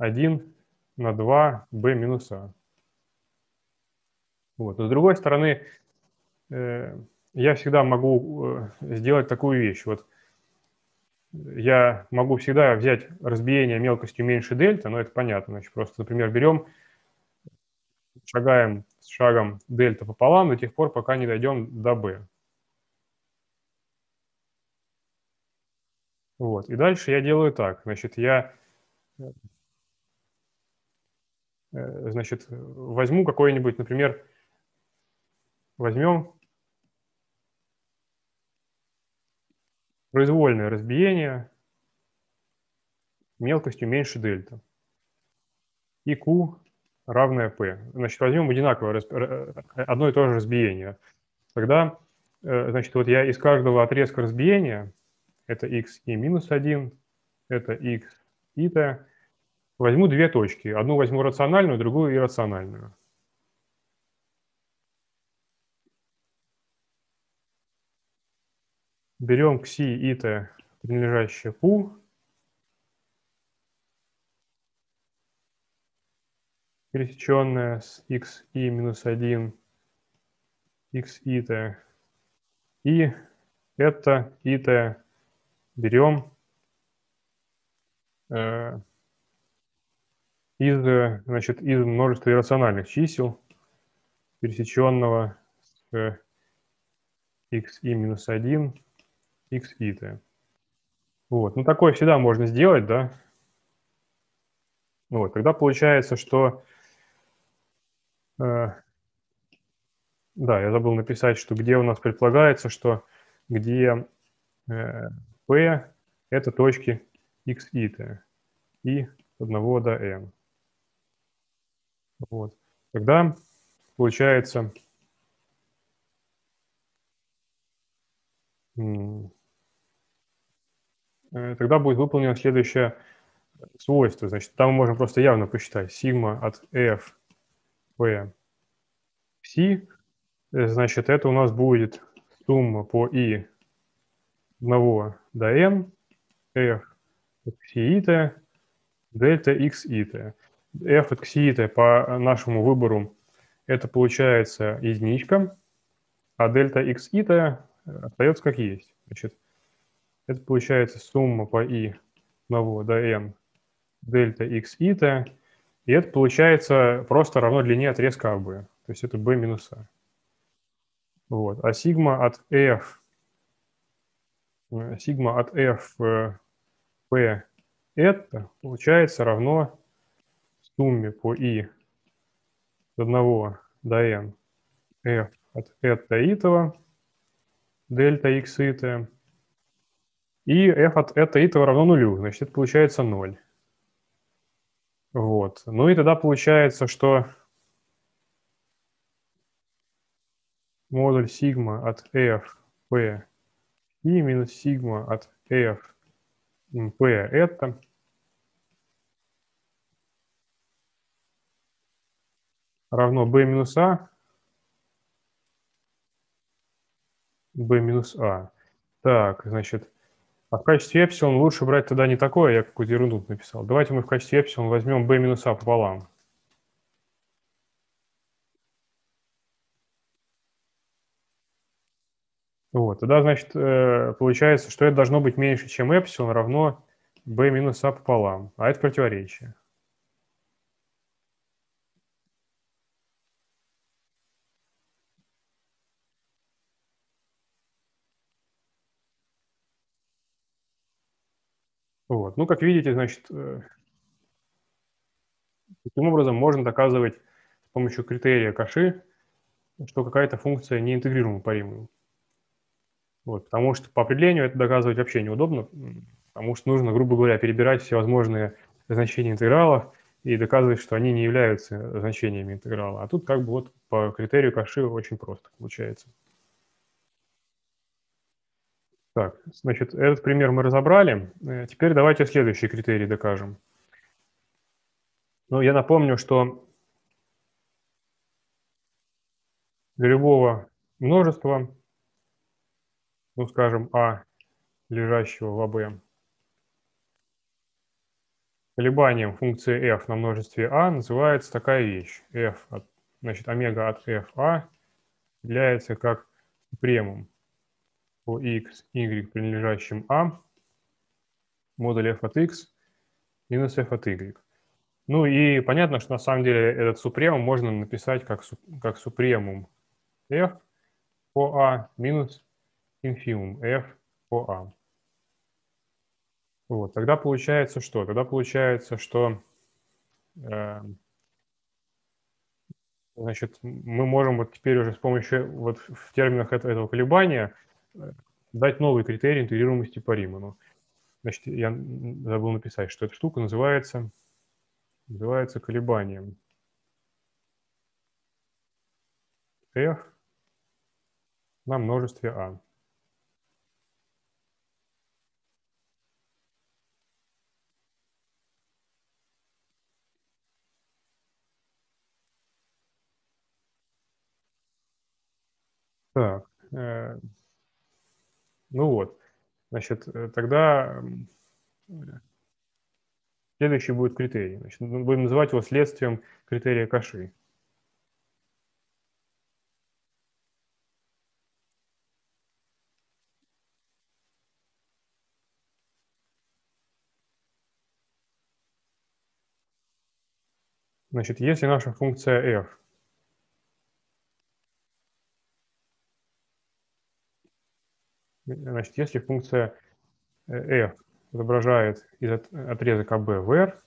1 э, на 2 b минус а. Вот. Но с другой стороны, э, я всегда могу э, сделать такую вещь. Вот я могу всегда взять разбиение мелкостью меньше дельта, но это понятно. Значит, просто, например, берем, шагаем с шагом дельта пополам до тех пор, пока не дойдем до b. Вот. И дальше я делаю так. Значит, я э, значит, возьму какой-нибудь, например, возьмем произвольное разбиение мелкостью меньше дельта. И Q равное P. Значит, возьмем одинаковое, одно и то же разбиение. Тогда, э, значит, вот я из каждого отрезка разбиения, это x и минус 1, это x и t, возьму две точки. Одну возьму рациональную, другую иррациональную. Берем кси и t, принадлежащее q, пересеченная с x и минус 1, x и t. И это и t берем э, из, значит, из множества иррациональных чисел, пересеченного с x и минус 1 x и t. Вот. Ну, такое всегда можно сделать, да. Вот. Тогда получается, что... Э, да, я забыл написать, что где у нас предполагается, что где э, p – это точки x и t. И от 1 до n. Вот. Тогда получается... Э, тогда будет выполнено следующее свойство. Значит, там мы можем просто явно посчитать сигма от f p psi. Э, значит, это у нас будет сумма по i 1 до n f от xi дельта x i f от xi по нашему выбору это получается единичка, а дельта x i остается как есть. Значит, это получается сумма по i одного до n дельта x и t. И это получается просто равно длине отрезка АБ. То есть это b минус a. Вот. А сигма от f, э, сигма от f p э, это получается равно сумме по i от 1 до n f от это итого, дельта x итая, и f от это итого равно нулю, значит, это получается 0. Вот. Ну и тогда получается, что модуль сигма от f p и минус сигма от f p это равно b минус a b минус a. Так, значит, а в качестве эпсилон лучше брать тогда не такое, я какую-то ерунду написал. Давайте мы в качестве эпсилон возьмем b минус a пополам. Вот, тогда, значит, э, получается, что это должно быть меньше, чем эпсилон равно b минус a пополам. А это противоречие. Вот. Ну, как видите, значит, э, таким образом можно доказывать с помощью критерия Каши, что какая-то функция не интегрируема по Риману. Вот, потому что по определению это доказывать вообще неудобно, потому что нужно, грубо говоря, перебирать все возможные значения интегралов и доказывать, что они не являются значениями интеграла. А тут как бы вот по критерию Каши очень просто получается. Так, значит, этот пример мы разобрали. Э, теперь давайте следующий критерий докажем. Ну, я напомню, что для любого множества, ну, скажем, А, лежащего в АБ, колебанием функции f на множестве А называется такая вещь. f, значит, омега от fa является как премум по x, y принадлежащим А, модуль f от x минус f от y. Ну и понятно, что на самом деле этот супремум можно написать как, как супремум f по А минус инфимум f по А. Вот, тогда получается что? Тогда получается, что э, значит, мы можем вот теперь уже с помощью вот в терминах этого, этого колебания дать новый критерий интегрируемости по Риману. Значит, я забыл написать, что эта штука называется, называется колебанием f на множестве a. Так, э, ну вот, значит, э, тогда следующий будет критерий. Значит, мы будем называть его следствием критерия Каши. Значит, если наша функция f Значит, если функция э, f отображает из отрезок АБ в R,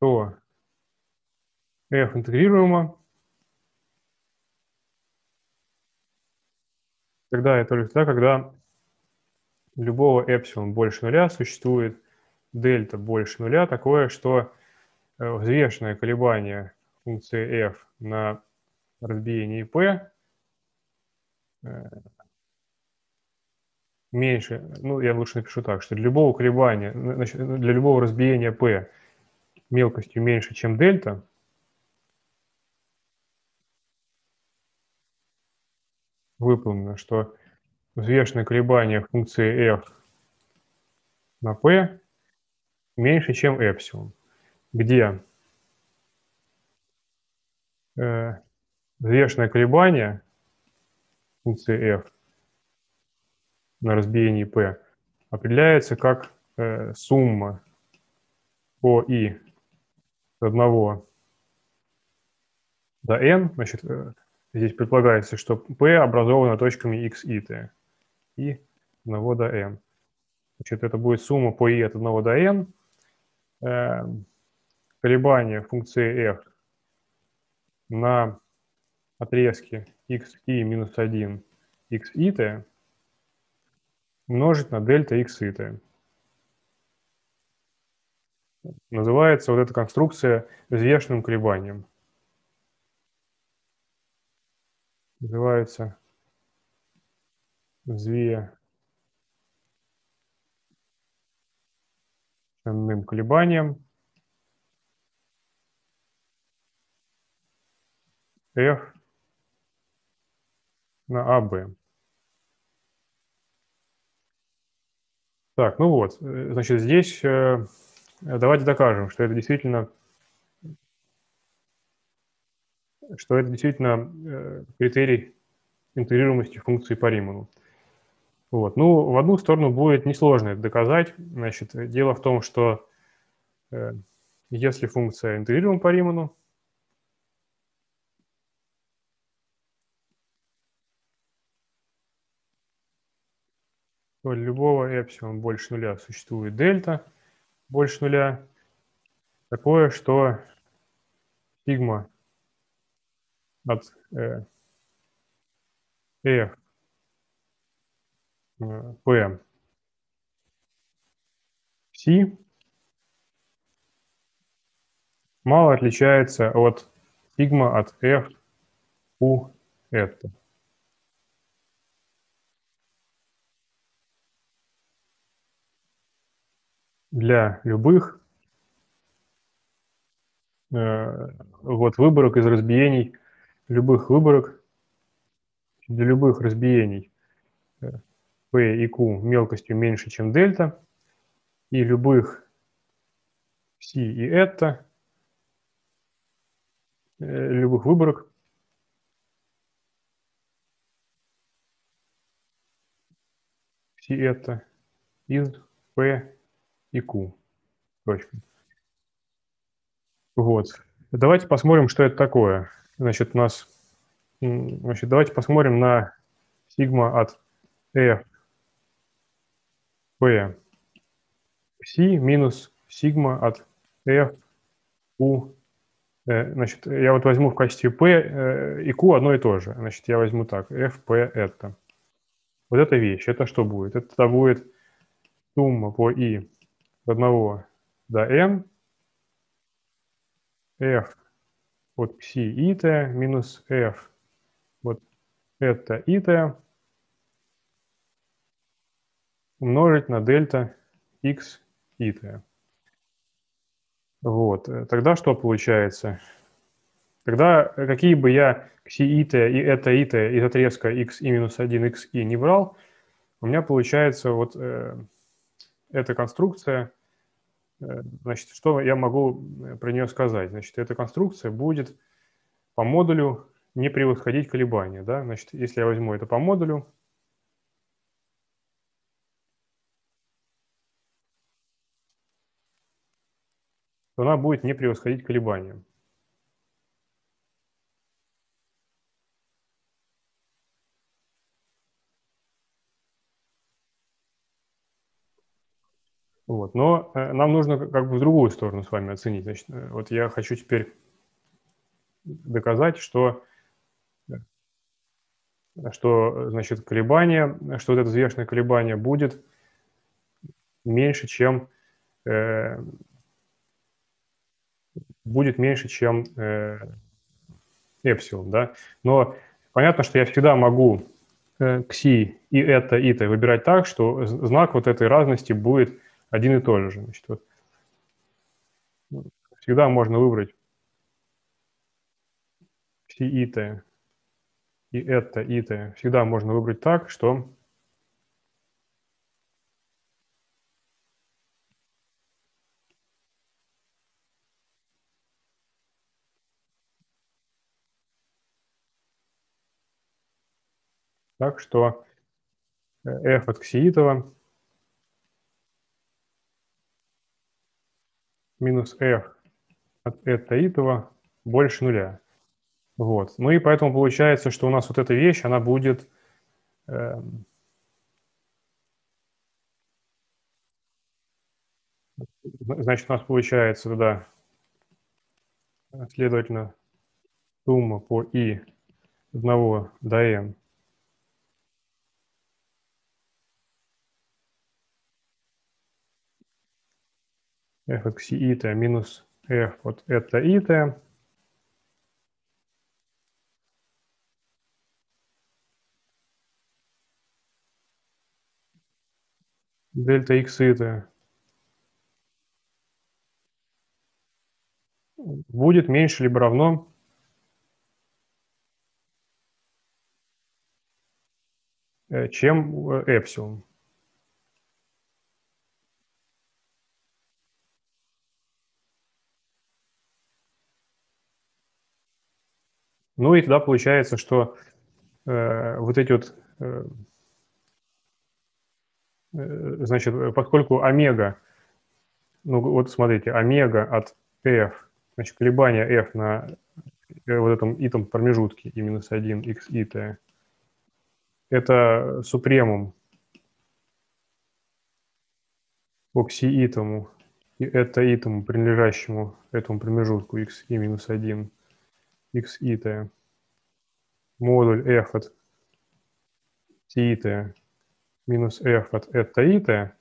то f интегрируемо, тогда это только тогда, когда любого эпсилон больше нуля существует дельта больше нуля, такое, что взвешенное колебание функции f на разбиении p э, меньше, ну, я лучше напишу так, что для любого колебания, значит, для любого разбиения p мелкостью меньше, чем дельта, выполнено, что взвешенное колебание функции f на p меньше, чем эпсилон где э, взвешенное колебание функции f на разбиении p определяется как э, сумма по i с 1 до n. Значит, э, здесь предполагается, что p образовано точками x и t и 1 до n. Значит, это будет сумма по i от 1 до n. Э, колебания функции f на отрезке x и минус 1 x и t умножить на дельта x и t. Называется вот эта конструкция взвешенным колебанием. Называется взвешенным колебанием F на АБ. Так, ну вот, э, значит, здесь э, давайте докажем, что это действительно, что это действительно э, критерий интегрируемости функции по Риману. Вот. Ну, в одну сторону будет несложно это доказать. Значит, дело в том, что если функция интегрируема по Риману, то любого эпсилон больше нуля существует дельта больше нуля. Такое, что сигма от э, f э, p c мало отличается от сигма от f у это. Для любых э, вот выборок из разбиений, любых выборок, для любых разбиений э, P и Q мелкостью меньше, чем дельта, и любых C и это, э, любых выборок. C это из P и Q. Точка. Вот. Давайте посмотрим, что это такое. Значит, у нас... Значит, давайте посмотрим на сигма от F P C минус сигма от F U. Э, значит, я вот возьму в качестве P э, и Q одно и то же. Значит, я возьму так, F, P это. Вот эта вещь, это что будет? Это будет сумма по I от 1 до n f от psi и t минус f вот это и t умножить на дельта x и t. Вот. Тогда что получается? Тогда какие бы я кси и t и это и t из отрезка x и минус 1 x и не брал, у меня получается вот э, эта конструкция, э, значит, что я могу э, про нее сказать? Значит, эта конструкция будет по модулю не превосходить колебания. Да? Значит, если я возьму это по модулю, то она будет не превосходить колебания. Вот. Но э, нам нужно как бы в другую сторону с вами оценить. Значит, э, вот я хочу теперь доказать, что, э, что значит, колебание, что вот это взвешенное колебание будет меньше, чем э, будет меньше, чем эпсилон, да. Но понятно, что я всегда могу кси и это, и это выбирать так, что знак вот этой разности будет один и тот же. Значит, вот. Всегда можно выбрать все иты и это, иты. Всегда можно выбрать так, что так что f от ксиитова минус f от это этого больше нуля. Вот. Ну и поэтому получается, что у нас вот эта вещь, она будет... Э, Значит, у нас получается тогда, следовательно, сумма по i 1 до n f от xi ит минус f от это ит дельта x ит будет меньше либо равно э, чем э, эпсилон. Ну и тогда получается, что э, вот эти вот, э, э значит, поскольку омега, ну вот смотрите, омега от f, значит, колебания f на э, вот этом итом промежутке, и минус 1 x и t, это супремум по кси-итому, и это итому, принадлежащему этому промежутку x и минус 1 x и t. Модуль f от t t. Минус f от это t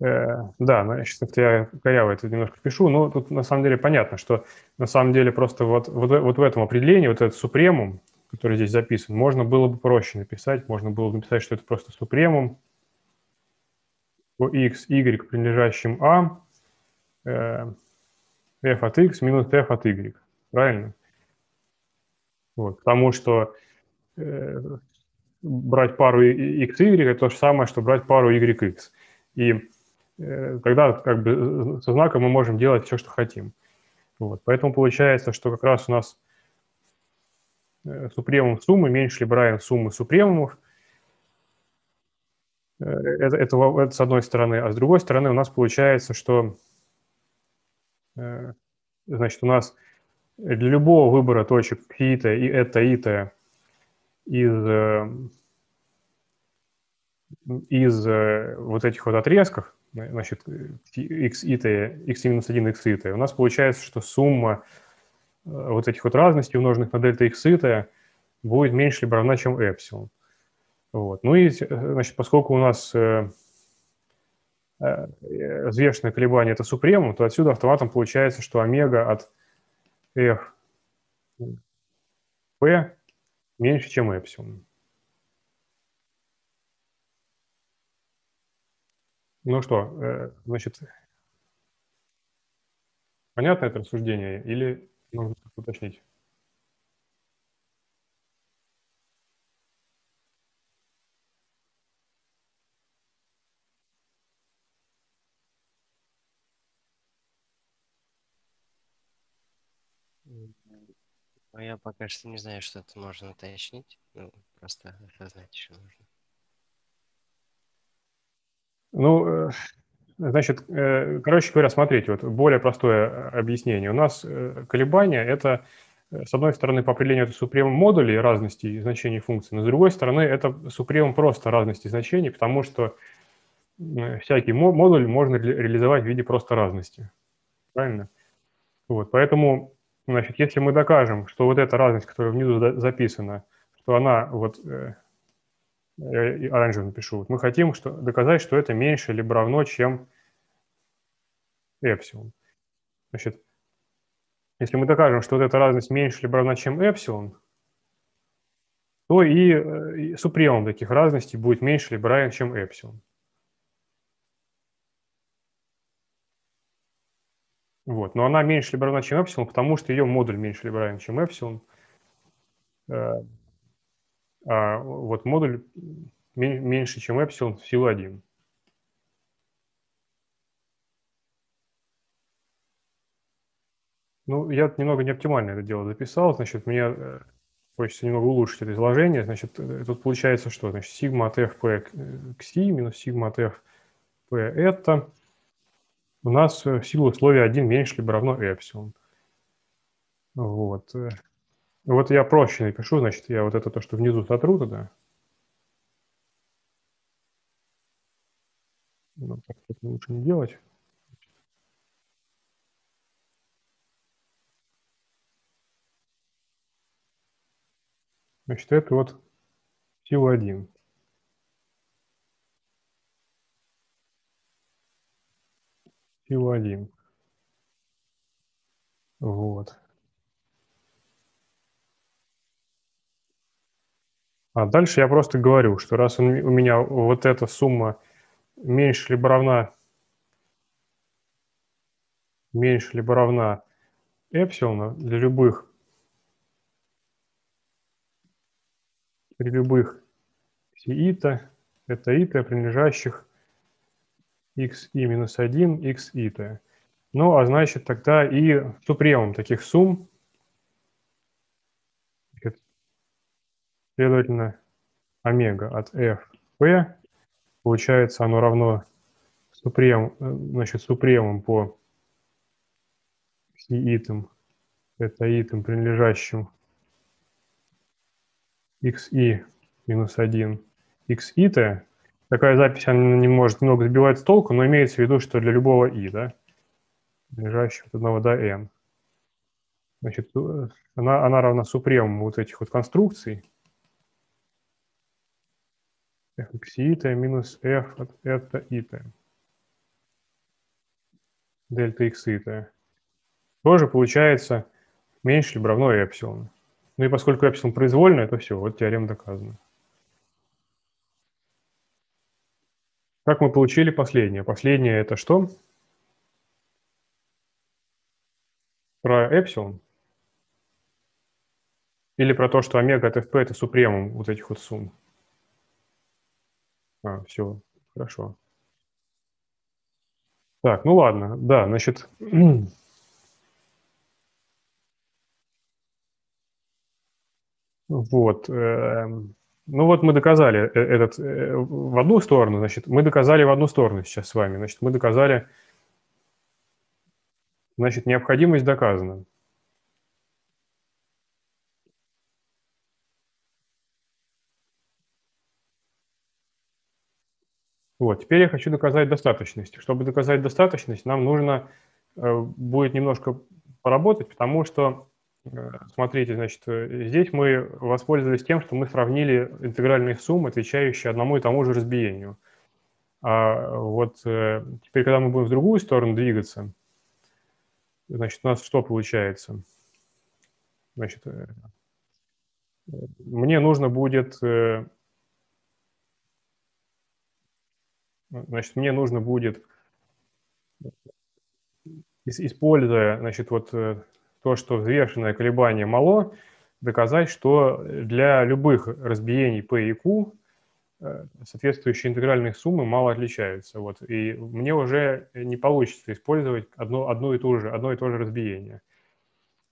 Э, да, значит, я коряво это немножко пишу, но тут на самом деле понятно, что на самом деле просто вот, вот, вот в этом определении, вот этот супремум, который здесь записан, можно было бы проще написать, можно было бы написать, что это просто супремум по x, y, принадлежащим э, f от x минус f от y. Правильно? Вот, потому что э, брать пару x, y – это то же самое, что брать пару y, x. И э, тогда как бы со знаком мы можем делать все, что хотим. Вот, поэтому получается, что как раз у нас э, супремум суммы меньше либо равен суммы супремумов. Э, это, это, это с одной стороны. А с другой стороны у нас получается, что Э, значит, у нас для любого выбора точек хита и это ита из, э, из э, вот этих вот отрезков, значит, x ита, x минус 1, x ита, у нас получается, что сумма вот этих вот разностей, умноженных на дельта x ита, будет меньше либо равна, чем эпсилон. Вот. Ну и, значит, поскольку у нас Э, взвешенное колебание – это супремум, то отсюда автоматом получается, что омега от f p меньше, чем эпсилон. Ну что, э, значит, понятно это рассуждение или нужно уточнить? Ну, я пока что не знаю, что это можно уточнить. Ну, просто осознать еще нужно. Ну, э, значит, э, короче говоря, смотрите, вот более простое объяснение. У нас э, колебания – это, с одной стороны, по определению это супремум модулей разности значений функций, но с другой стороны, это супремум просто разности значений, потому что всякий модуль можно реализовать в виде просто разности. Правильно? Вот, поэтому Значит, если мы докажем, что вот эта разность, которая внизу записана, что она вот, э, я оранжевым напишу, вот мы хотим что, доказать, что это меньше либо равно, чем эпсилон. Значит, если мы докажем, что вот эта разность меньше либо равна, чем эпсилон, то и, э, и супремум таких разностей будет меньше либо равен, чем эпсилон. Вот. Но она меньше либо равна, чем эпсилон, потому что ее модуль меньше либо равен, чем эпсилон. Э, а вот модуль меньше, чем эпсилон в силу 1. Ну, я немного не оптимально это дело записал. Значит, мне э, хочется немного улучшить это изложение. Значит, э, тут получается что? Значит, сигма от fp к си минус сигма от fp это у нас э, сила силу условия 1 меньше либо равно эпсилон. Вот. Э, вот я проще напишу, значит, я вот это то, что внизу сотру тогда. Ну, так это лучше не делать. Значит, это вот сила 1. Сила 1. Вот. А дальше я просто говорю, что раз у меня вот эта сумма меньше либо равна меньше либо равна эпсилона для любых при любых сиита, это ита, принадлежащих x и минус 1, x ита. Ну, а значит, тогда и супремум таких сумм, следовательно, омега от f, p, получается, оно равно супрем, значит, супремум по сиитам, это итам, принадлежащим xi минус 1 xi-то, такая запись, она не может немного сбивать с толку, но имеется в виду, что для любого i, да, лежащего от 1 до n, значит, э, она, она равна супремуму вот этих вот конструкций, fxi минус f от это и-то, дельта xi-то, тоже получается меньше либо равно эпсилону. Ну и поскольку эпсилон произвольно, это все, вот теорема доказана. Как мы получили последнее? Последнее это что? Про эпсилон? Или про то, что омега от FP это супремум вот этих вот сумм? А, все, хорошо. Так, ну ладно, да, значит, Вот. Эм, ну вот мы доказали э, этот э, в одну сторону, значит, мы доказали в одну сторону сейчас с вами. Значит, мы доказали, значит, необходимость доказана. Вот, теперь я хочу доказать достаточность. Чтобы доказать достаточность, нам нужно э, будет немножко поработать, потому что смотрите, значит, э, здесь мы воспользовались тем, что мы сравнили интегральные суммы, отвечающие одному и тому же разбиению. А вот э, теперь, когда мы будем в другую сторону двигаться, значит, у нас что получается? Значит, мне нужно будет, значит, мне нужно будет, используя, значит, вот то, что взвешенное колебание мало, доказать, что для любых разбиений P и Q э, соответствующие интегральные суммы мало отличаются. Вот. И мне уже не получится использовать одно, одно, и, то же, одно и то же разбиение.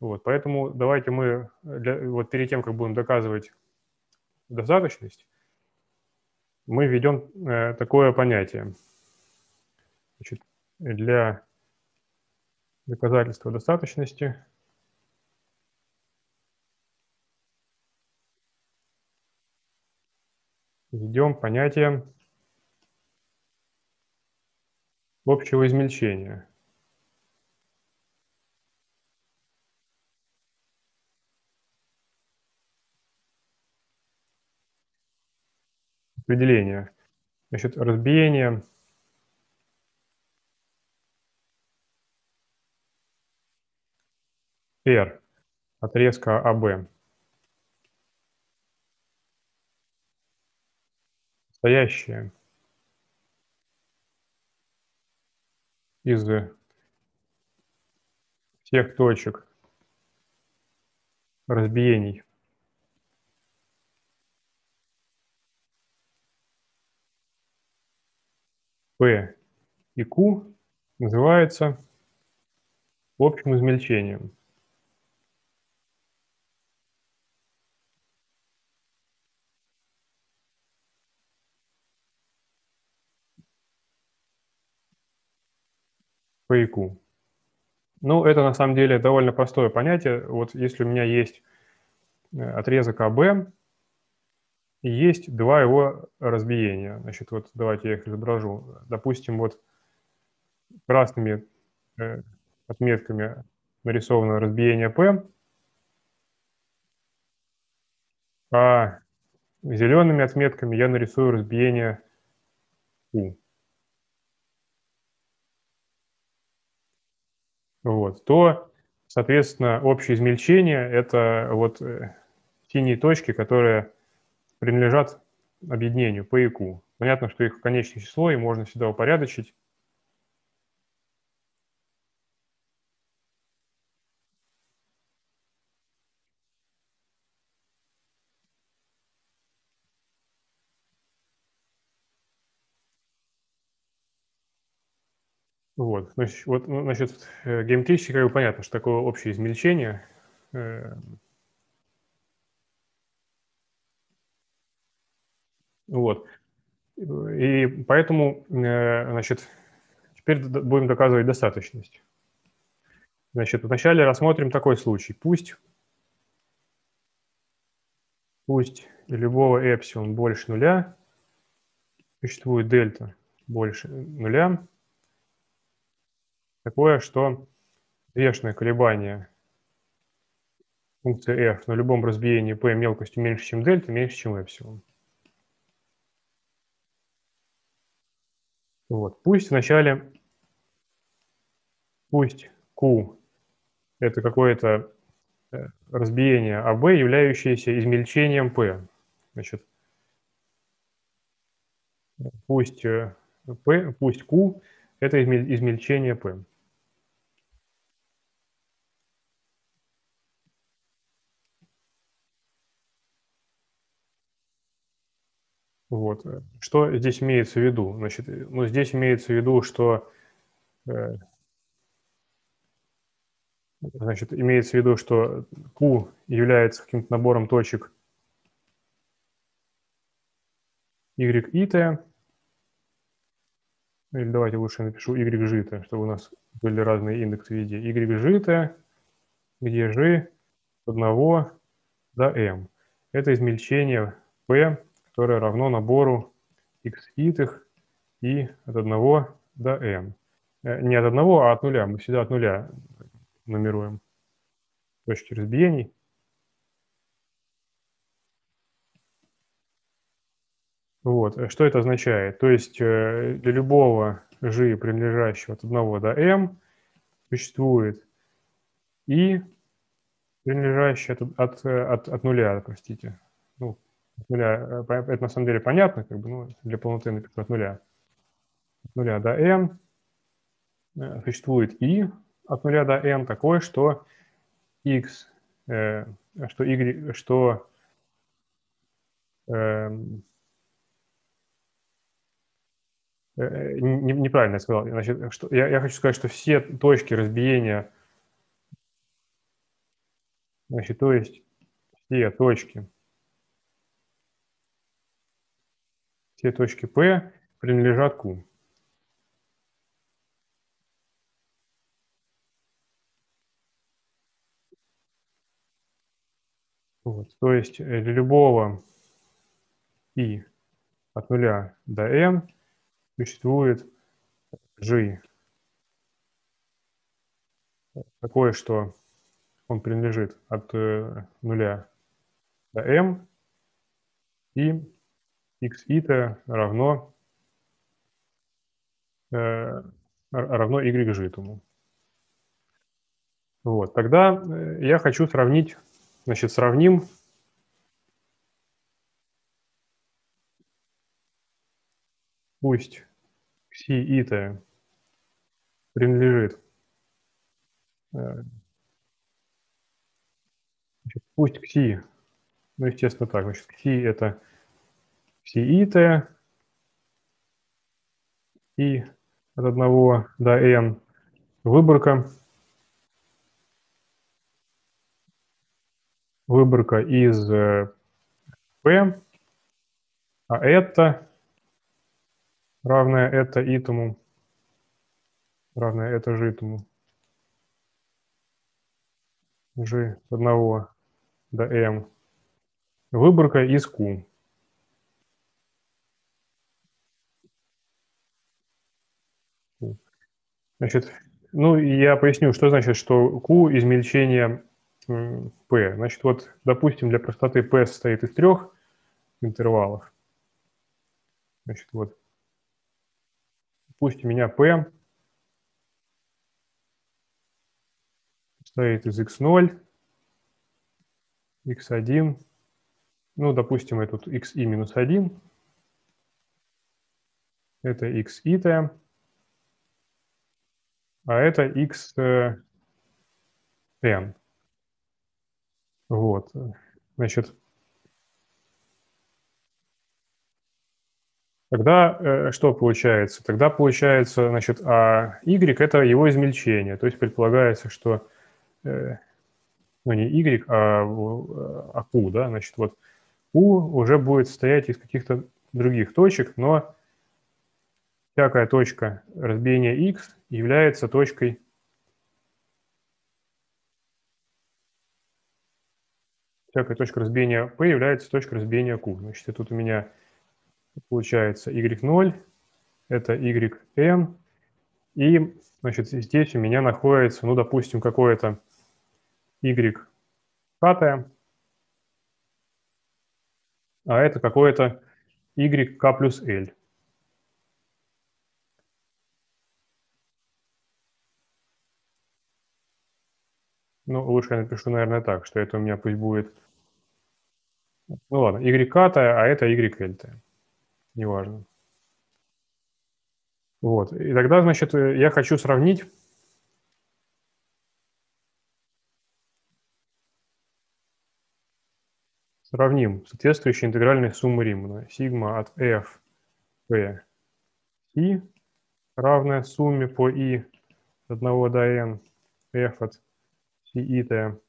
Вот. Поэтому давайте мы для, вот перед тем, как будем доказывать достаточность, мы введем э, такое понятие. Значит, для доказательства достаточности – введем понятие общего измельчения. Определение. Значит, разбиение R отрезка АБ состоящее из всех точек разбиений P и Q называется общим измельчением. По Ну, это на самом деле довольно простое понятие. Вот если у меня есть э, отрезок АБ, и есть два его разбиения. Значит, вот давайте я их изображу. Допустим, вот красными э, отметками нарисовано разбиение P, а зелеными отметками я нарисую разбиение Q. Вот, то, соответственно, общее измельчение – это вот э, синие точки, которые принадлежат объединению P и Q. Понятно, что их конечное число, и можно всегда упорядочить. Вот, значит, вот, ну, значит, э, геометрически как бы понятно, что такое общее измельчение. Э, вот. И поэтому, э, значит, теперь будем доказывать достаточность. Значит, вначале рассмотрим такой случай. Пусть, пусть любого эпсилон больше нуля существует дельта больше нуля, такое, что взвешенное колебание функции f на любом разбиении p мелкостью меньше, чем дельта, меньше, чем эпсилон. Вот. Пусть вначале, пусть Q – это какое-то э, разбиение АВ, являющееся измельчением P. Значит, пусть P, э, пусть Q – это измельчение P. Вот. Что здесь имеется в виду? Значит, ну, здесь имеется в виду, что э, значит, имеется в виду, что Q является каким-то набором точек Y и T. Или давайте лучше напишу Y G T, чтобы у нас были разные индексы в виде Y G T, где G от 1 до M. Это измельчение P которое равно набору x итых и от 1 до m. Э, не от 1, а от нуля. Мы всегда от нуля нумеруем точки разбиений. Вот. Что это означает? То есть э, для любого g, принадлежащего от 1 до m, существует и принадлежащий от, от, от, от нуля, простите, ну, от нуля, э, это на самом деле понятно, как бы, ну, для полноты напишу от нуля. От нуля до n э, существует и от нуля до n такое, что x, э, что y, что эм, э, не, неправильно я сказал. Значит, что, я, я хочу сказать, что все точки разбиения, значит, то есть все точки все точки P принадлежат Q. Вот, то есть для любого i от нуля до n существует g такое, что он принадлежит от э, нуля до m и x ита равно, э, равно y житому. Вот, тогда э, я хочу сравнить, значит, сравним пусть си ита принадлежит э, значит, пусть кси, ну, естественно так, значит, кси это пси и от 1 до n выборка, выборка из p, э, а это равное это итому, равное это житому. g от 1 до m. Выборка из q. Значит, ну, я поясню, что значит, что Q измельчение P. Значит, вот, допустим, для простоты P состоит из трех интервалов. Значит, вот, пусть у меня P состоит из x0, x1, ну, допустим, это тут xi минус 1, это xi-t, а это xn. Вот, значит, тогда э, что получается? Тогда получается, значит, а y – это его измельчение, то есть предполагается, что, э, ну, не y, а, а q, да, значит, вот q уже будет состоять из каких-то других точек, но всякая точка разбиения x является точкой всякая точка разбиения P является точкой разбиения Q. Значит, тут у меня получается y0, это yn, и, значит, здесь у меня находится, ну, допустим, какое-то y пятое, а это какое-то yk плюс l. Ну, лучше я напишу, наверное, так, что это у меня пусть будет... Ну ладно, y а это y l Неважно. Вот. И тогда, значит, я хочу сравнить Сравним соответствующие интегральные суммы Римана. Сигма от f p i равная сумме по i от 1 до n f от и t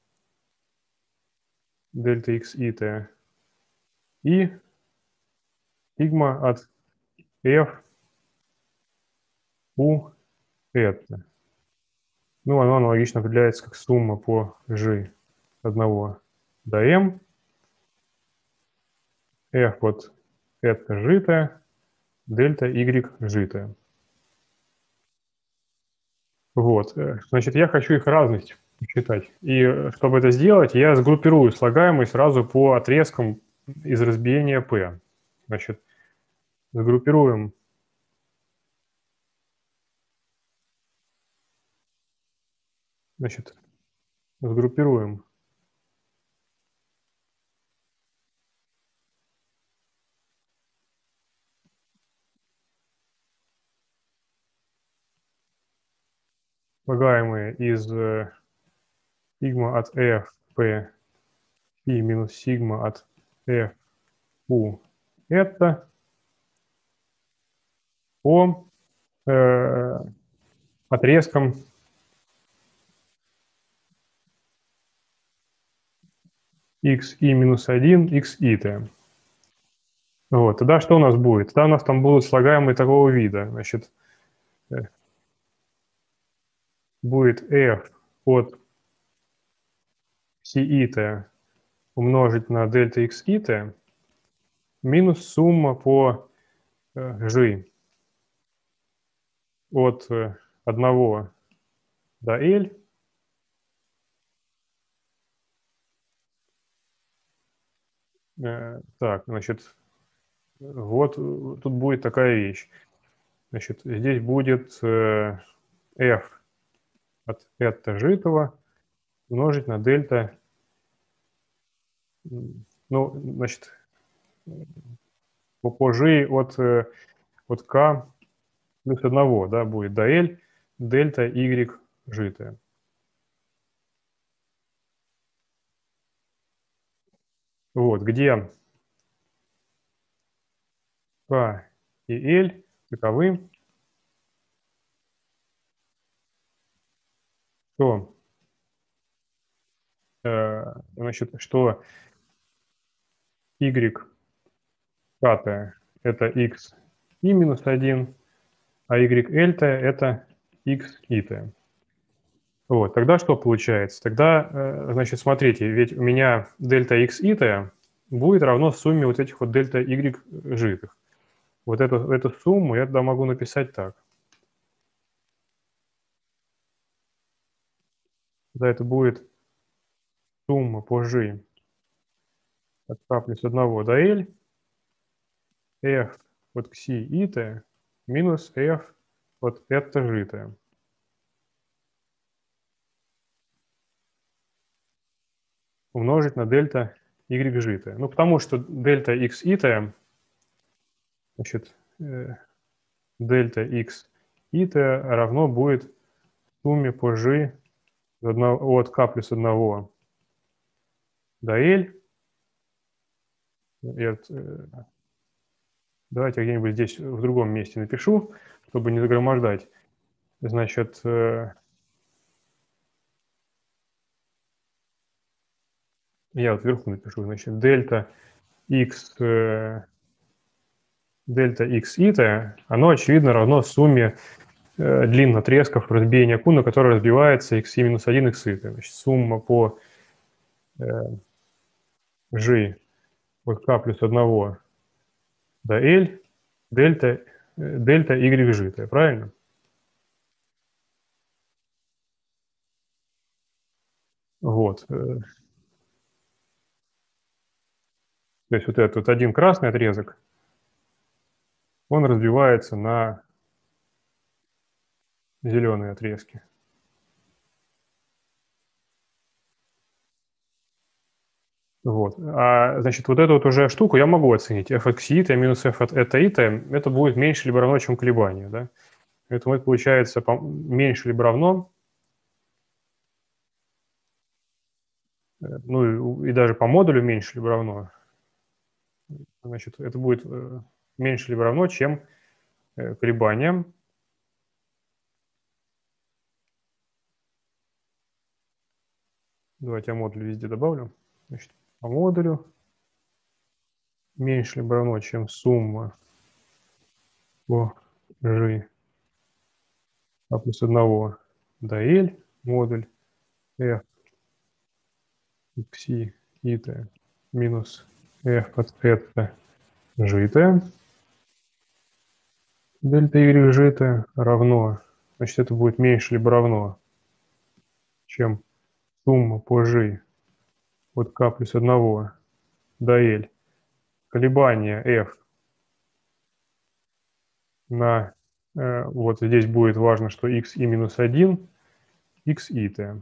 дельта x и t и сигма от f u это. Ну, оно аналогично определяется как сумма по g 1 до m. f вот это житое, дельта y житое. Вот, э, значит, я хочу их разность считать. И э, чтобы это сделать, я сгруппирую слагаемые сразу по отрезкам из разбиения P. Значит, сгруппируем Значит, сгруппируем слагаемые из э, сигма от f p и минус сигма от f u это по э, отрезкам x и минус 1, x и t. Вот, тогда что у нас будет? Тогда у нас там будут слагаемые такого вида. Значит, э, будет f от си умножить на дельта x и минус сумма по g э, от 1 э, до L э, Так, значит, вот тут будет такая вещь. Значит, здесь будет f от это житого умножить на дельта, ну, значит, по, по g от, э, от k плюс 1, да, будет до L дельта y житая. Вот, где k и L таковы, что значит, что y пятое – это x и минус 1, а y l это x и t. Вот, тогда что получается? Тогда, э, значит, смотрите, ведь у меня дельта x и t будет равно сумме вот этих вот дельта y житых. Вот эту, эту сумму я тогда могу написать так. тогда это будет сумма по g от k плюс 1 до L, f от кси ит минус f от это житое. умножить на дельта y житое. Ну, потому что дельта x итое, значит, э, дельта x итое равно будет сумме по g от k плюс 1 L. Я, э, давайте я где-нибудь здесь в другом месте напишу, чтобы не загромождать. Значит, э, я вот вверху напишу, значит, дельта x, э, дельта x ита, оно, очевидно, равно сумме длин отрезков разбиения Q, на который разбивается x минус 1 x ита. Значит, сумма по g от k плюс 1 до L дельта, дельта y житая, правильно? Вот. Э, То есть вот этот вот один красный отрезок, он разбивается на зеленые отрезки. Вот. А, значит, вот эту вот уже штуку я могу оценить. f от ксиита минус f от это ита, это будет меньше либо равно, чем колебание. Да? Поэтому это получается меньше либо равно. Э, ну и даже по модулю меньше либо равно значит, это будет э, меньше либо равно, чем э, колебания. Давайте я модуль везде добавлю. Значит, по модулю. Меньше либо равно, чем сумма по g а плюс 1 до L модуль f xi и минус f от это житое, дельта y житое равно, значит, это будет меньше либо равно, чем сумма по g от k плюс 1 до L, колебания f на, э, вот здесь будет важно, что x и минус 1, x и t.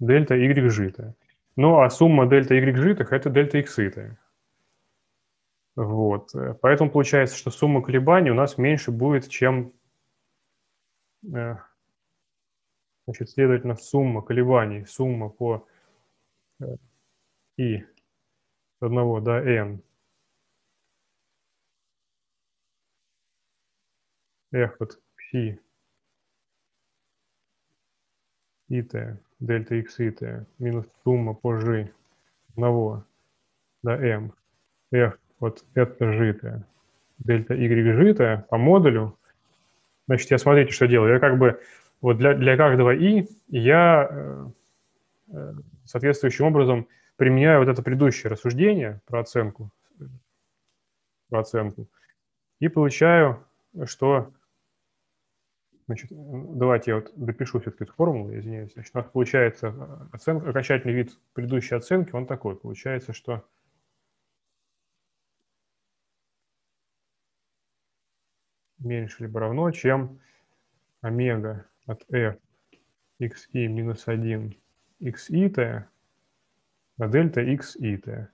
дельта y житая. Ну, а сумма дельта y житых – это дельта x итая. Вот. Поэтому получается, что сумма колебаний у нас меньше будет, чем... Значит, следовательно, сумма колебаний, сумма по и с 1 до n. F от phi и t дельта x и t минус сумма по g 1 до m. F от это житое дельта y житое по модулю, значит, я смотрите, что делаю. Я как бы вот для, для каждого i я э, э, соответствующим образом применяю вот это предыдущее рассуждение про оценку, про оценку и получаю, что Значит, давайте я вот допишу все-таки эту формулу, извиняюсь. Значит, у нас получается э, оценка, окончательный вид предыдущей оценки, он такой. Получается, что меньше либо равно, чем омега от f xi минус 1 xi на дельта xi.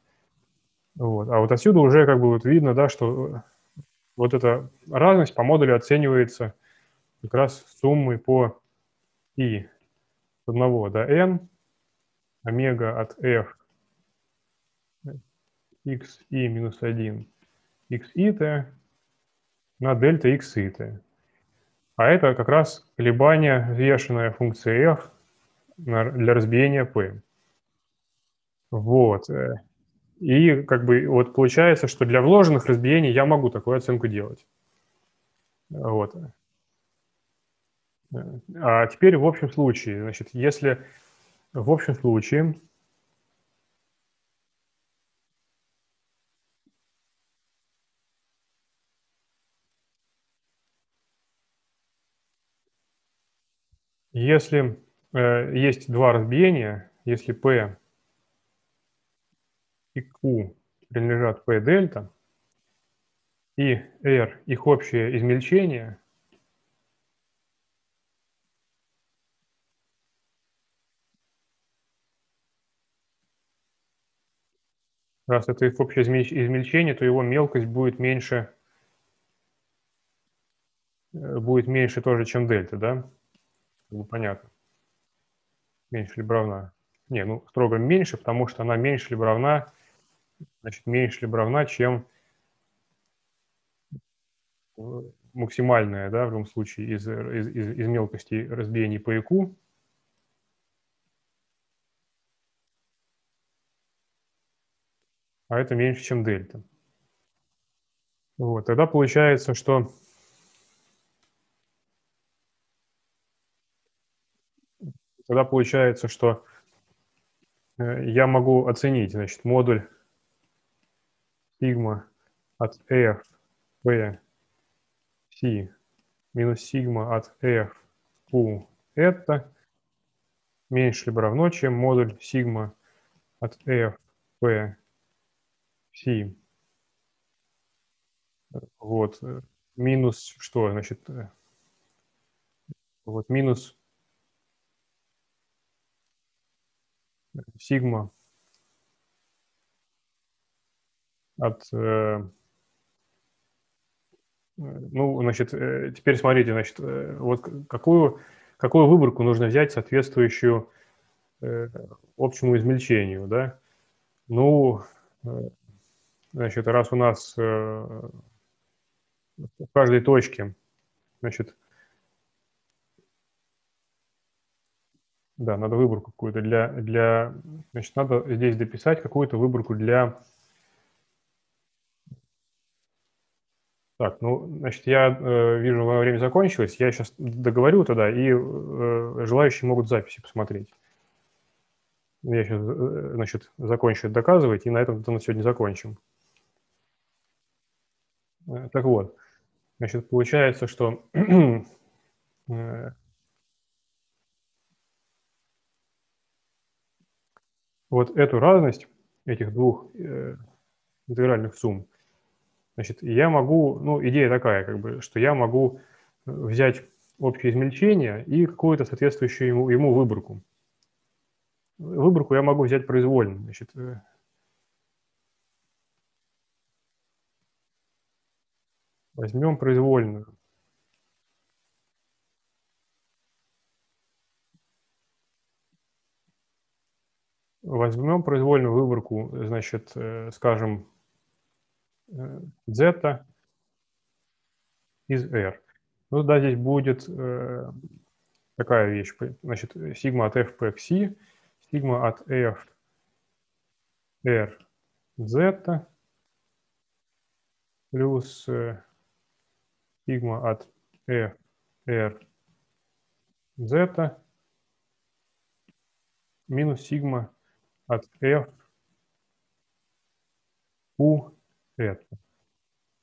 Вот. А вот отсюда уже как бы вот видно, да, что вот эта разность по модулю оценивается – как раз суммы по i с 1 до n, омега от f x i минус 1 x t на дельта x t. А это как раз колебание, взвешенная функция f для разбиения p. Вот. И как бы вот получается, что для вложенных разбиений я могу такую оценку делать. Вот. А теперь в общем случае, значит, если в общем случае Если э, есть два разбиения, если P и Q принадлежат P дельта, и R их общее измельчение, раз это их общее измельчение, то его мелкость будет меньше, э, будет меньше тоже, чем дельта, да? Ну, понятно. Меньше либо равна. Не, ну, строго меньше, потому что она меньше либо равна, значит, меньше либо равна, чем максимальная, да, в любом случае, из, из, из, из мелкости разбиений по ИК. А это меньше, чем дельта. Вот, тогда получается, что тогда получается, что э, я могу оценить, значит, модуль сигма от f, p, c минус сигма от f, q это меньше либо равно, чем модуль сигма от f, p, c. Вот, минус что, значит, вот минус сигма от ну, значит, э, теперь смотрите, значит, э, вот какую, какую выборку нужно взять, соответствующую э, общему измельчению, да? Ну, значит, раз у нас в каждой точке, значит, да, надо выборку какую-то для, для, значит, надо здесь дописать какую-то выборку для Так, ну, значит, я э, вижу, во время закончилось. Я сейчас договорю тогда, и э, желающие могут записи посмотреть. Я сейчас, э, значит, закончу это доказывать, и на этом на сегодня закончим. Э, так вот, значит, получается, что вот эту разность этих двух э, интегральных сумм Значит, я могу, ну, идея такая, как бы, что я могу э, взять общее измельчение и какую-то соответствующую ему, ему выборку. Выборку я могу взять произвольно. Значит, э, возьмем произвольную. Возьмем произвольную выборку, значит, э, скажем, z из r. Ну да, здесь будет э, такая вещь, значит, сигма от f p к c, сигма от f r z плюс э, сигма от f r z минус сигма от f u это.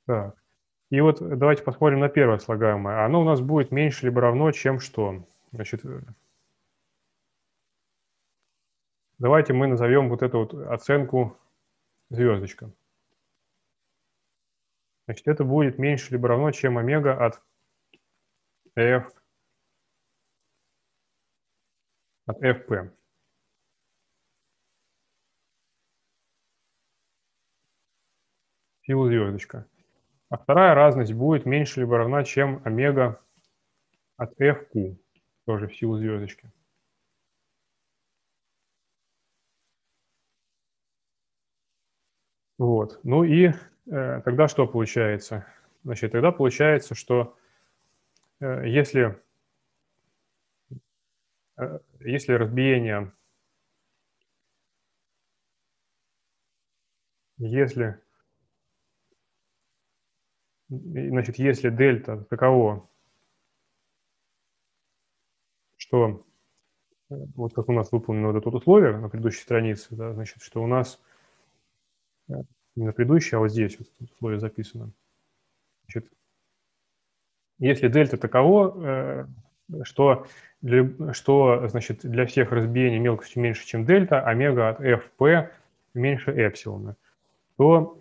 Так. И вот давайте посмотрим на первое слагаемое. Оно у нас будет меньше либо равно, чем что? Значит, э, давайте мы назовем вот эту вот оценку звездочка. Значит, это будет меньше либо равно, чем омега от f от fp. Фил звездочка. А вторая разность будет меньше либо равна, чем омега от FQ, тоже в силу звездочки. Вот. Ну и э, тогда что получается? Значит, тогда получается, что э, если, э, если разбиение, если Значит, если дельта таково, что э, вот как у нас выполнено вот это вот условие на предыдущей странице, да, значит, что у нас э, не на предыдущей, а вот здесь вот условие записано. Значит, если дельта таково, э, что, для, что значит, для всех разбиений мелкостью меньше, чем дельта, омега от fp меньше эпсилона, то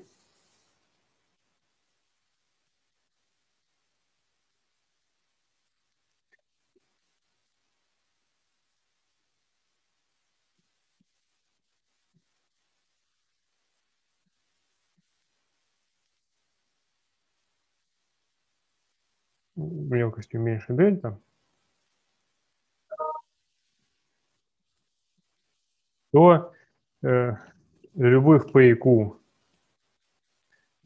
мелкостью меньше дельта, то э, любых P и Q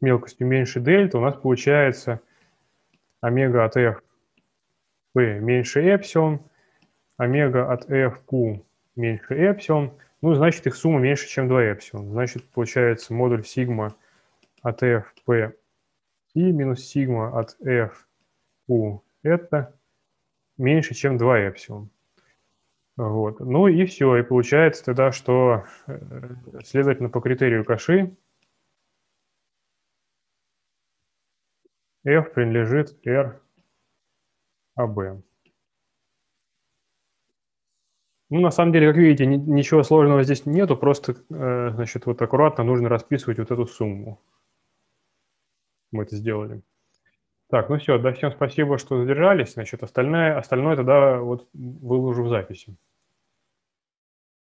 мелкостью меньше дельта у нас получается омега от F P меньше эпсилон, омега от F Q меньше эпсилон, ну, значит, их сумма меньше, чем 2 эпсилон. Значит, получается модуль сигма от F P и минус сигма от F Q это меньше, чем 2 эпсилон. Вот. Ну и все, и получается тогда, что, э, следовательно, по критерию Каши F принадлежит R AB. Ну, на самом деле, как видите, ничего сложного здесь нету, просто, э, значит, вот аккуратно нужно расписывать вот эту сумму. Мы это сделали. Так, ну все, да, всем спасибо, что задержались. Значит, остальное, остальное тогда вот выложу в записи.